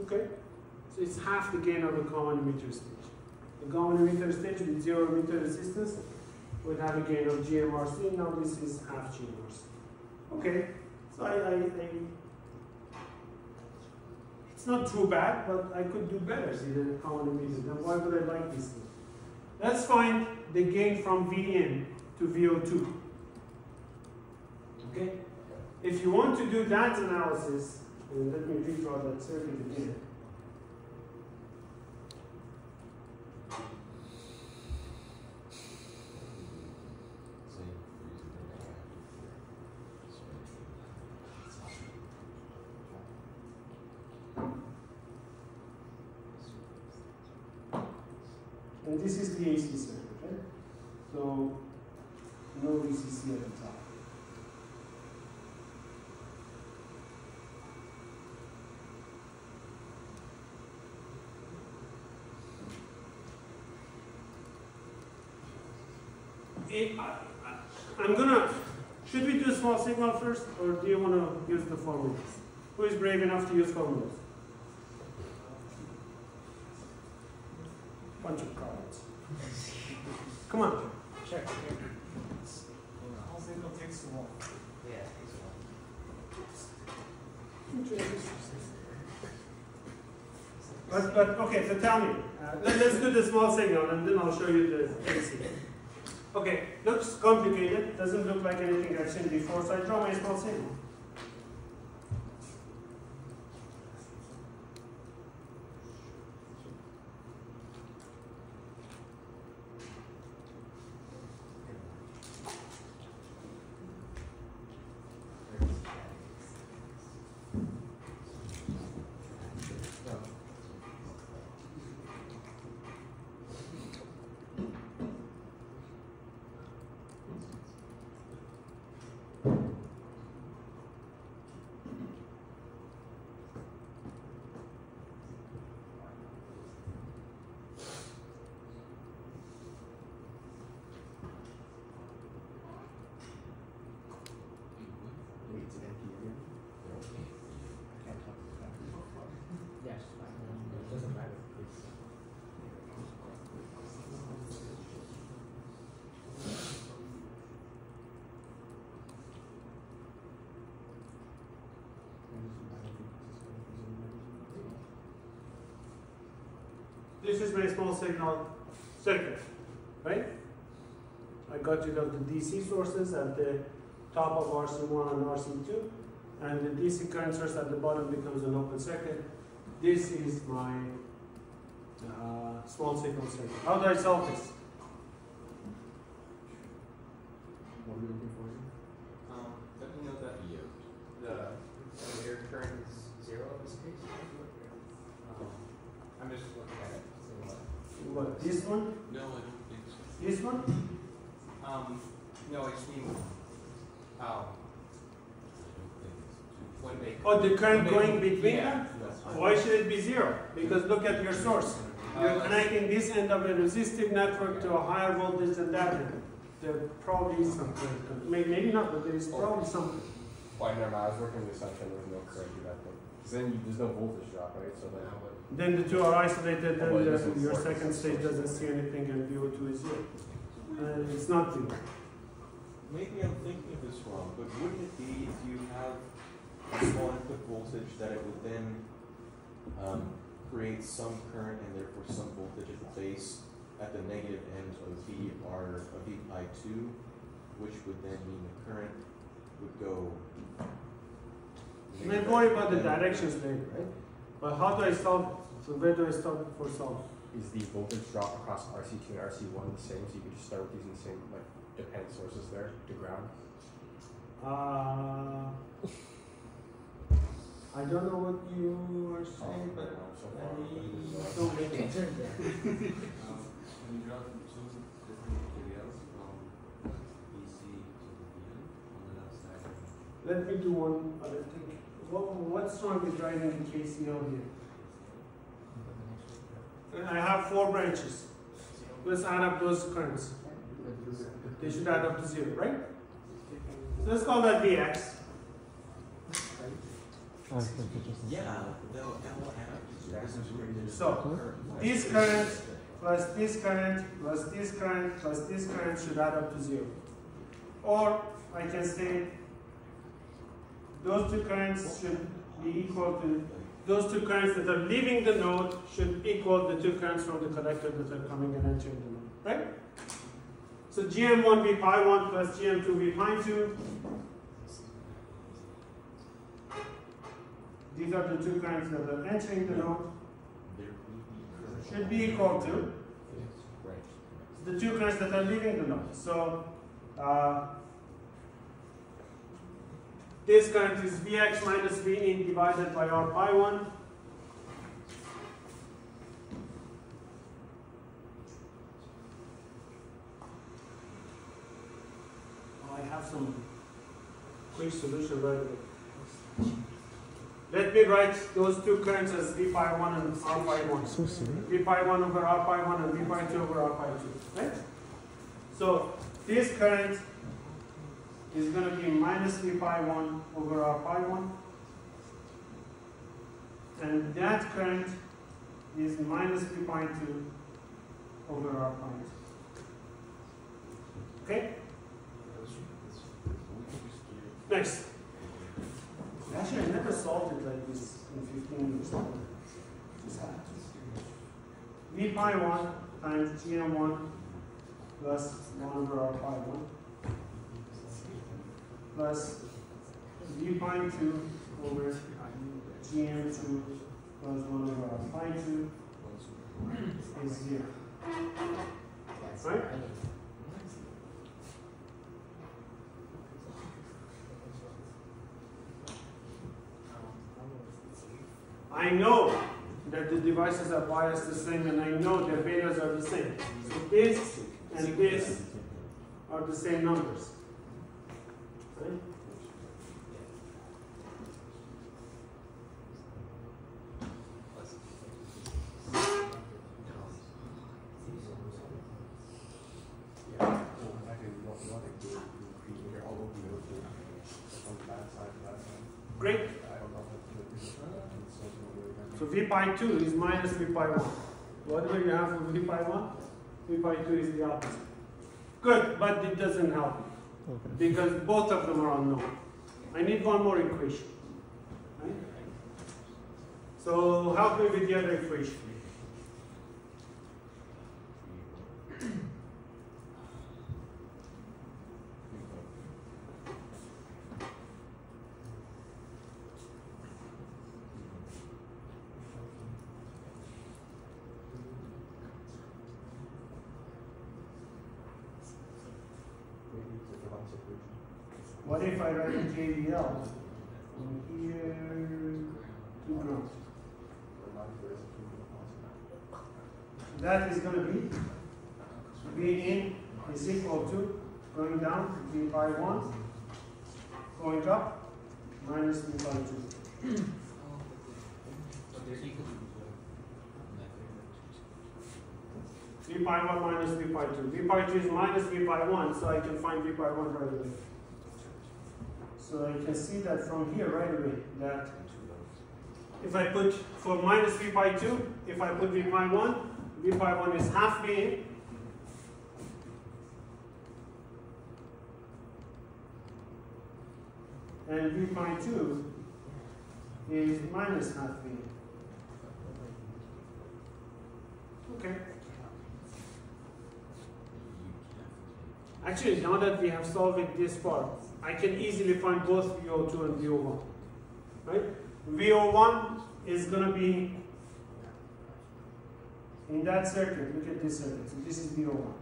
Okay, so it's half the gain of the common emitter stage. The common emitter stage with zero emitter resistance would have a gain of GMRC. Now this is half GMRC. Okay, so I, I, I it's not too bad, but I could do better, see the common emitter. Then why would I like this thing? Let's find the gain from VN to VO2. Okay? If you want to do that analysis, and let me redraw that circuit again. And this is the AC circuit, right? So no VCC at the top. It, I, I, I'm gonna. Should we do small signal first, or do you want to use the formulas? Who is brave enough to use formulas? Bunch of cowards. Come on. Check. Whole signal takes too long. Yeah, takes a while. But, but okay, so tell me. Uh, let, us do the small signal and then I'll show you the AC. Okay, looks complicated, doesn't look like anything I've seen before, so I draw my small signal. Yes, fine. Doesn't matter. This is my small signal circuit, right? I got rid of the DC sources at the top of RC1 and RC2, and the DC current source at the bottom becomes an open circuit. This is my uh, small signal circuit. How do I solve this? What are we looking for? Um, let me know that The emitter current is zero in this case. Um, I'm just looking at it. So, What, this one? No, I don't think so. This one? um, no, I just mean, um, when they. Oh, the current going between yeah, them? Why should it be zero? Because look at your source. You're Uh, connecting this end of a resistive network to a higher voltage than that end. There probably is some current. Maybe, maybe not, but there is probably something. Why I never, I was working with something with no current through that thing. Because then you, there's no voltage drop, right? So then. Then the two are isolated, Oh, well, it and doesn't uh, your second stage doesn't see anything, and VO2 is zero. Uh, it's not zero. Maybe I'm thinking of this wrong, but wouldn't it be if you have a small input voltage that it would then um, create some current and therefore some voltage at the base at the negative end of VR of V pi two, which would then mean the current would go. You may worry about the directions later, right? But how do I solve it? So where do I start for solve? Is the voltage drop across RC2 and RC1 the same? So you could just start with using the same like dependent sources there to ground? Uh, I don't know what you are saying, but I don't make it. Turn there. we draw two different materials from BC to VN on the left side. Let me do one other thing. What, what's wrong with writing the KCL here? I have four branches. Let's add up those currents. They should add up to zero, right? So let's call that Vx. Yeah, is is. So, this current plus this current plus this current plus this current should add up to zero. Or I can say those two currents should be equal to those two currents that are leaving the node should equal the two currents from the collector that are coming and entering the node, right? So GM1 V pi 1 plus GM2 V pi 2. These are the two currents that are entering the node should be equal to the two currents that are leaving the node. So uh, this current is Vx minus V in divided by R pi 1. Oh, I have some quick solution right away. Let me write those two currents as V pi 1 and R pi 1. So silly. V pi 1 over R pi 1 and V pi 2 over R pi 2, right? So this current is going to be minus V pi 1 over R pi 1. And that current is minus V pi 2 over R pi 2. Okay? Next. Actually, I never solved it like this in 15 years. Just had. V pi 1 times GM1 plus 1 over R pi 1 plus V pi 2 over GM2 plus 1 over R pi 2 is 0. Right? I know that the devices are biased the same and I know their betas are the same. So this and this are the same numbers. Great. So V pi 2 is minus V pi 1. Whatever you have for V pi 1, V pi 2 is the opposite. Good, but it doesn't help Okay. because both of them are unknown. I need one more equation. Right? So help me with the other equation. What if I write a KVL from here to ground? That is going to be V in is equal to going down V pi 1, going up minus V pi 2. V pi 1 minus V pi 2. V pi 2 is minus V pi 1, so I can find V pi 1 right away. So I can see that from here right away that if I put for minus V pi 2, if I put V pi 1, V pi 1 is half V in. And V pi 2 is minus half V. Okay. Actually, now that we have solved this far, I can easily find both VO2 and VO1. Right? VO1 is going to be in that circuit. Look at this circuit. So this is VO1.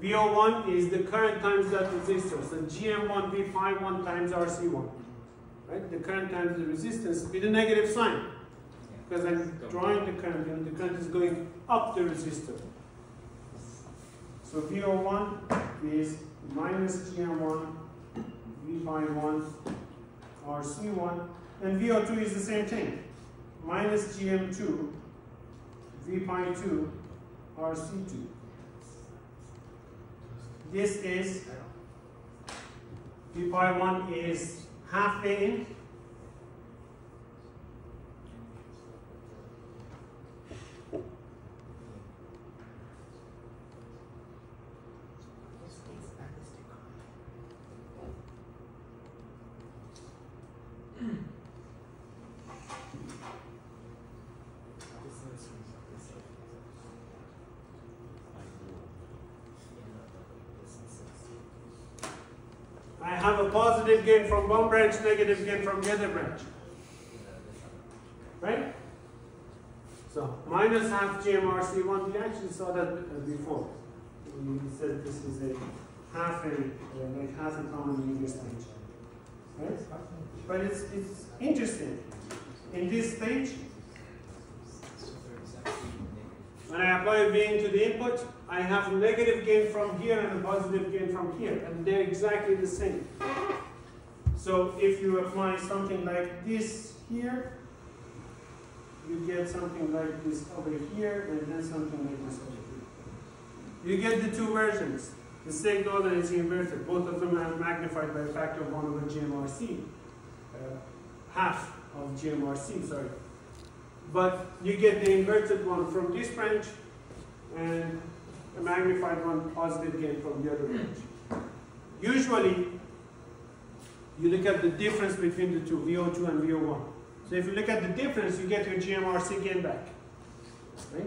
VO1 is the current times that resistance. So GM1 V pi 1 times RC1. Right? The current times the resistance with a negative sign. because I'm drawing the current and the current is going up the resistor. So VO1 is minus GM1, V pi 1, RC1, and VO2 is the same thing, minus GM2, V pi 2, RC2. This is V pi 1 is half A in, I have a positive gain from one branch, negative gain from the other branch. Right? So minus half GMRC1, we actually saw that uh, before. We said this is a half a, uh, like half a common emitter stage. Right? But it's, it's interesting. In this stage, when I apply V into the input, I have negative gain from here and a positive gain from here, and they're exactly the same. So if you apply something like this here, you get something like this over here, and then something like this over here. You get the two versions. The signal that is inverted. Both of them are magnified by a factor of 1 over GMRC. Uh, half of GMRC, sorry. But you get the inverted one from this branch, and a magnified one positive gain from the other branch. Usually, you look at the difference between the two, VO2 and VO1. So if you look at the difference, you get your GMRC gain back. Right?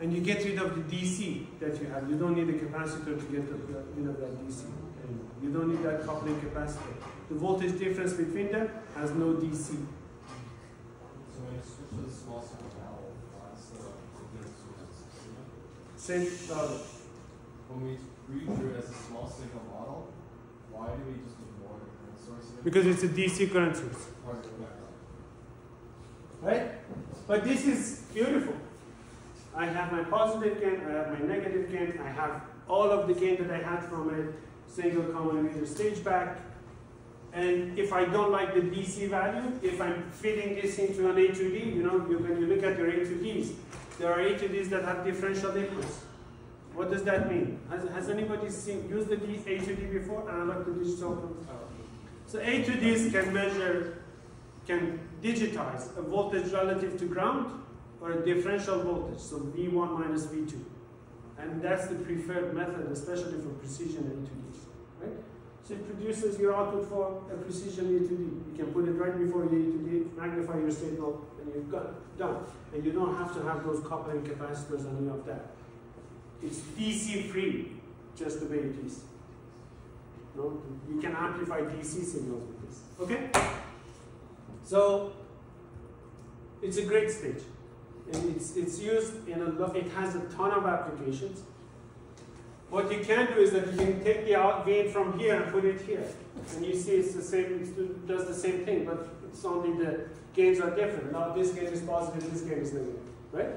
And you get rid of the DC that you have. You don't need a capacitor to get rid of that DC. You don't need that coupling capacitor. The voltage difference between them has no DC. So when you switch to the small signal model, what's the? Same uh, When we read through it as a small signal model, why do we just ignore the current source of it? Because it's a DC current source. Right? But this is beautiful. I have my positive gain, I have my negative gain, I have all of the gain that I had from a single common emitter stage back. And if I don't like the DC value, if I'm feeding this into an A to D, you know, you, when you look at your A to Ds, there are A to Ds that have differential inputs. What does that mean? Has, has anybody seen, used the D, A to D before? Analog to digital? So A to Ds can measure, can digitize a voltage relative to ground or a differential voltage, so V1 minus V2. And that's the preferred method, especially for precision A to Ds. Right? So it produces your output for a precision A to D. You can put it right before your A to D, magnify your signal, and you've got done. And you don't have to have those coupling capacitors and any of that. It's DC free, just the way it is. You can amplify DC signals with this. Okay? So it's a great stage. And it's, it's used in a lot, it has a ton of applications. What you can do is that you can take the out gain from here and put it here. And you see it's the same, it does the same thing, but it's only the gains are different. Now this gain is positive, this gain is negative, right?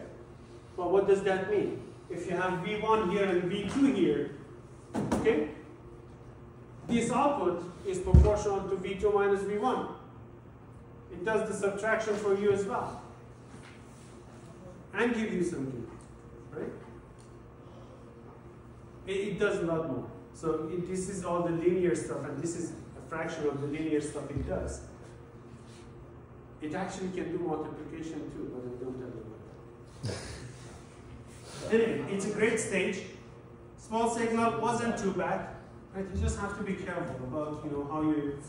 But what does that mean? If you have V1 here and V2 here, okay? This output is proportional to V2 minus V1. It does the subtraction for you as well. And give you some gain, right? It, it does a lot more. So it, this is all the linear stuff, and this is a fraction of the linear stuff it does. It actually can do multiplication too, but I don't tell you about that. anyway, it's a great stage. Small signal wasn't too bad. Right? You just have to be careful about you know how you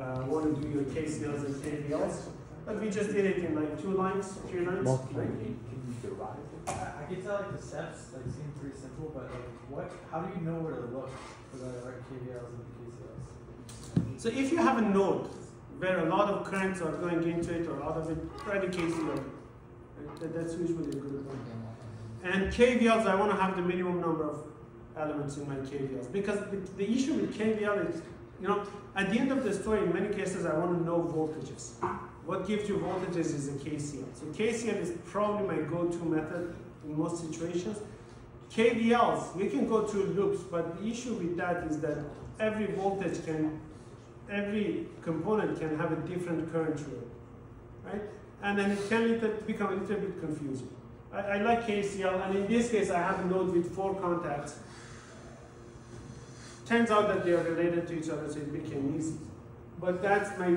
uh, want to do your KCLs and KVLs. But we just did it in like two lines, three lines. Multiple. Can you derive it? I, I can tell like the steps like seem pretty simple, but like what? How do you know where to look for the right KVLs and KCLs? So if you have a node where a lot of currents are going into it or out of it, try the KCL. Right? That- That's usually a good one. And KVLs, I want to have the minimum number of elements in my KVLs because the, the issue with KVL is, you know, at the end of the story, in many cases, I want to know voltages. What gives you voltages is a KCL. So KCL is probably my go-to method in most situations. KVLs, we can go through loops, but the issue with that is that every voltage can, every component can have a different current rate, right? And then it can become a little bit confusing. I, I like KCL, and in this case, I have a node with four contacts. Turns out that they are related to each other, so it became easy. But that's my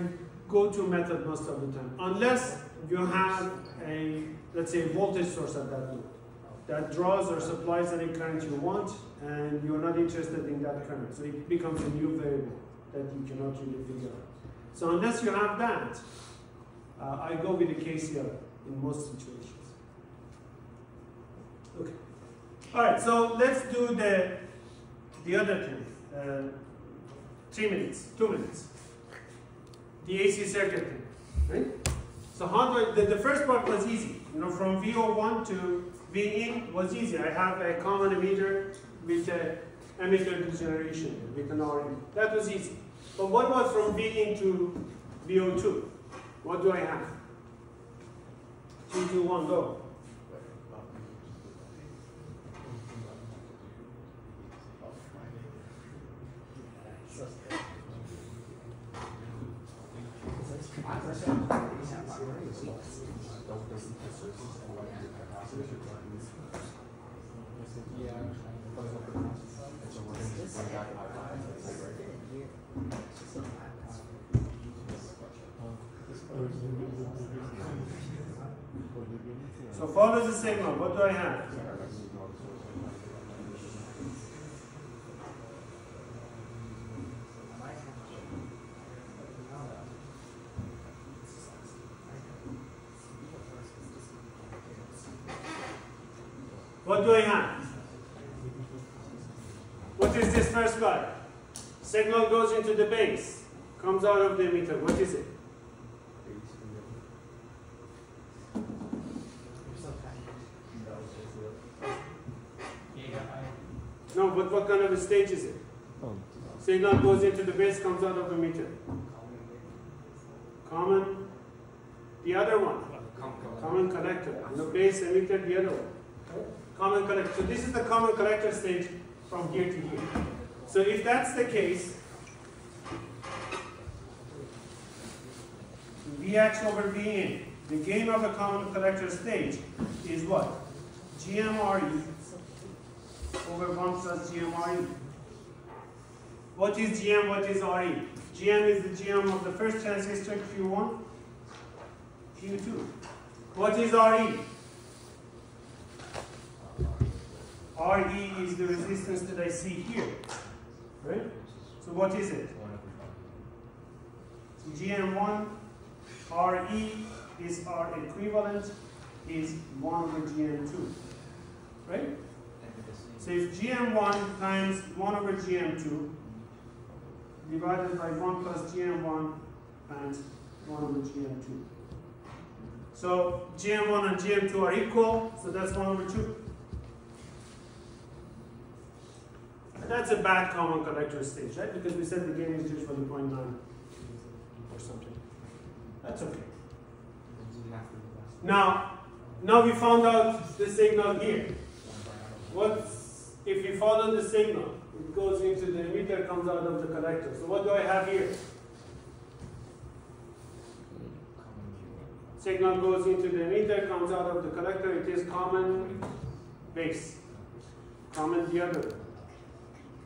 go-to method most of the time, unless you have a, let's say, voltage source at that node that draws or supplies any current you want, and you're not interested in that current. So it becomes a new variable that you cannot really figure out. So unless you have that, uh, I go with the KCL in most situations. Okay. All right. So let's do the the other thing. Uh, three minutes, two minutes. The AC circuit thing, right? So how do I, the, the first part was easy. You know, from VO1 to V in was easy. I have a common emitter with a emitter degeneration with an R. That was easy. But what was from V in to VO2? What do I have? 3, 2, 1, go. So follow the signal. What do I have? What do I have? What is this first guy? Signal goes into the base, comes out of the emitter. What is it? No, but what kind of a stage is it? Signal goes into the base, comes out of the emitter. Common. The other one. Common collector. The base emitter, the other one. Common collector. So this is the common collector stage from here to here. So if that's the case, Vx over Vn, the gain of a common collector stage is what? GMRE over 1 plus GMRE. What is GM, what is RE? GM is the GM of the first transistor, Q1, Q2. What is RE? RE is the resistance that I see here, right? So what is it? So GM1, RE is R equivalent, is 1 over GM2, right? So if GM1 times 1 over GM2 divided by 1 plus GM1 times 1 over GM2. So GM1 and GM2 are equal, so that's 1 over 2. That's a bad common collector stage, right? Because we said the gain is just for the 0.9 or something. That's okay. Now, now we found out the signal here. What's, if you follow the signal, it goes into the emitter, comes out of the collector. So what do I have here? Signal goes into the emitter, comes out of the collector. It is common base. Common the other.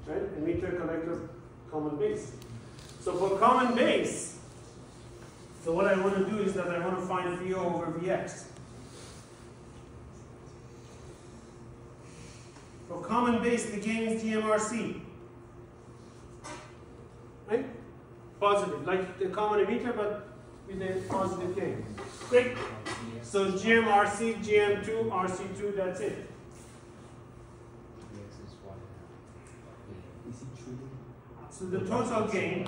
Right? Emitter, collector, common base. So for common base, so what I want to do is that I want to find VO over Vx. For common base, the gain is GMRC. Right? Positive, like the common emitter, but with a positive gain. Great. So GMRC, GM2, RC2, that's it. So the total gain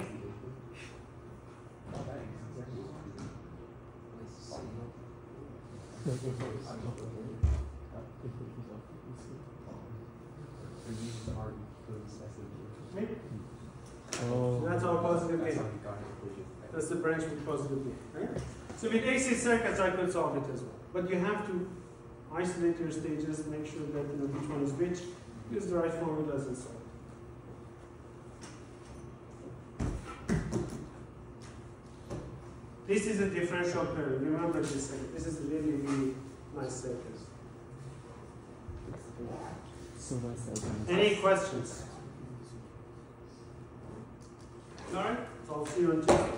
Maybe. Oh. So that's our positive gain. That's the branch with positive gain, right? So with AC circuits, I could solve it as well. But you have to isolate your stages, make sure that you know which one is which, use the right formulas and so on. This is a differential curve. Remember this. This is a really, really nice circuit. So Any questions? Alright, so I'll see you on Tuesday.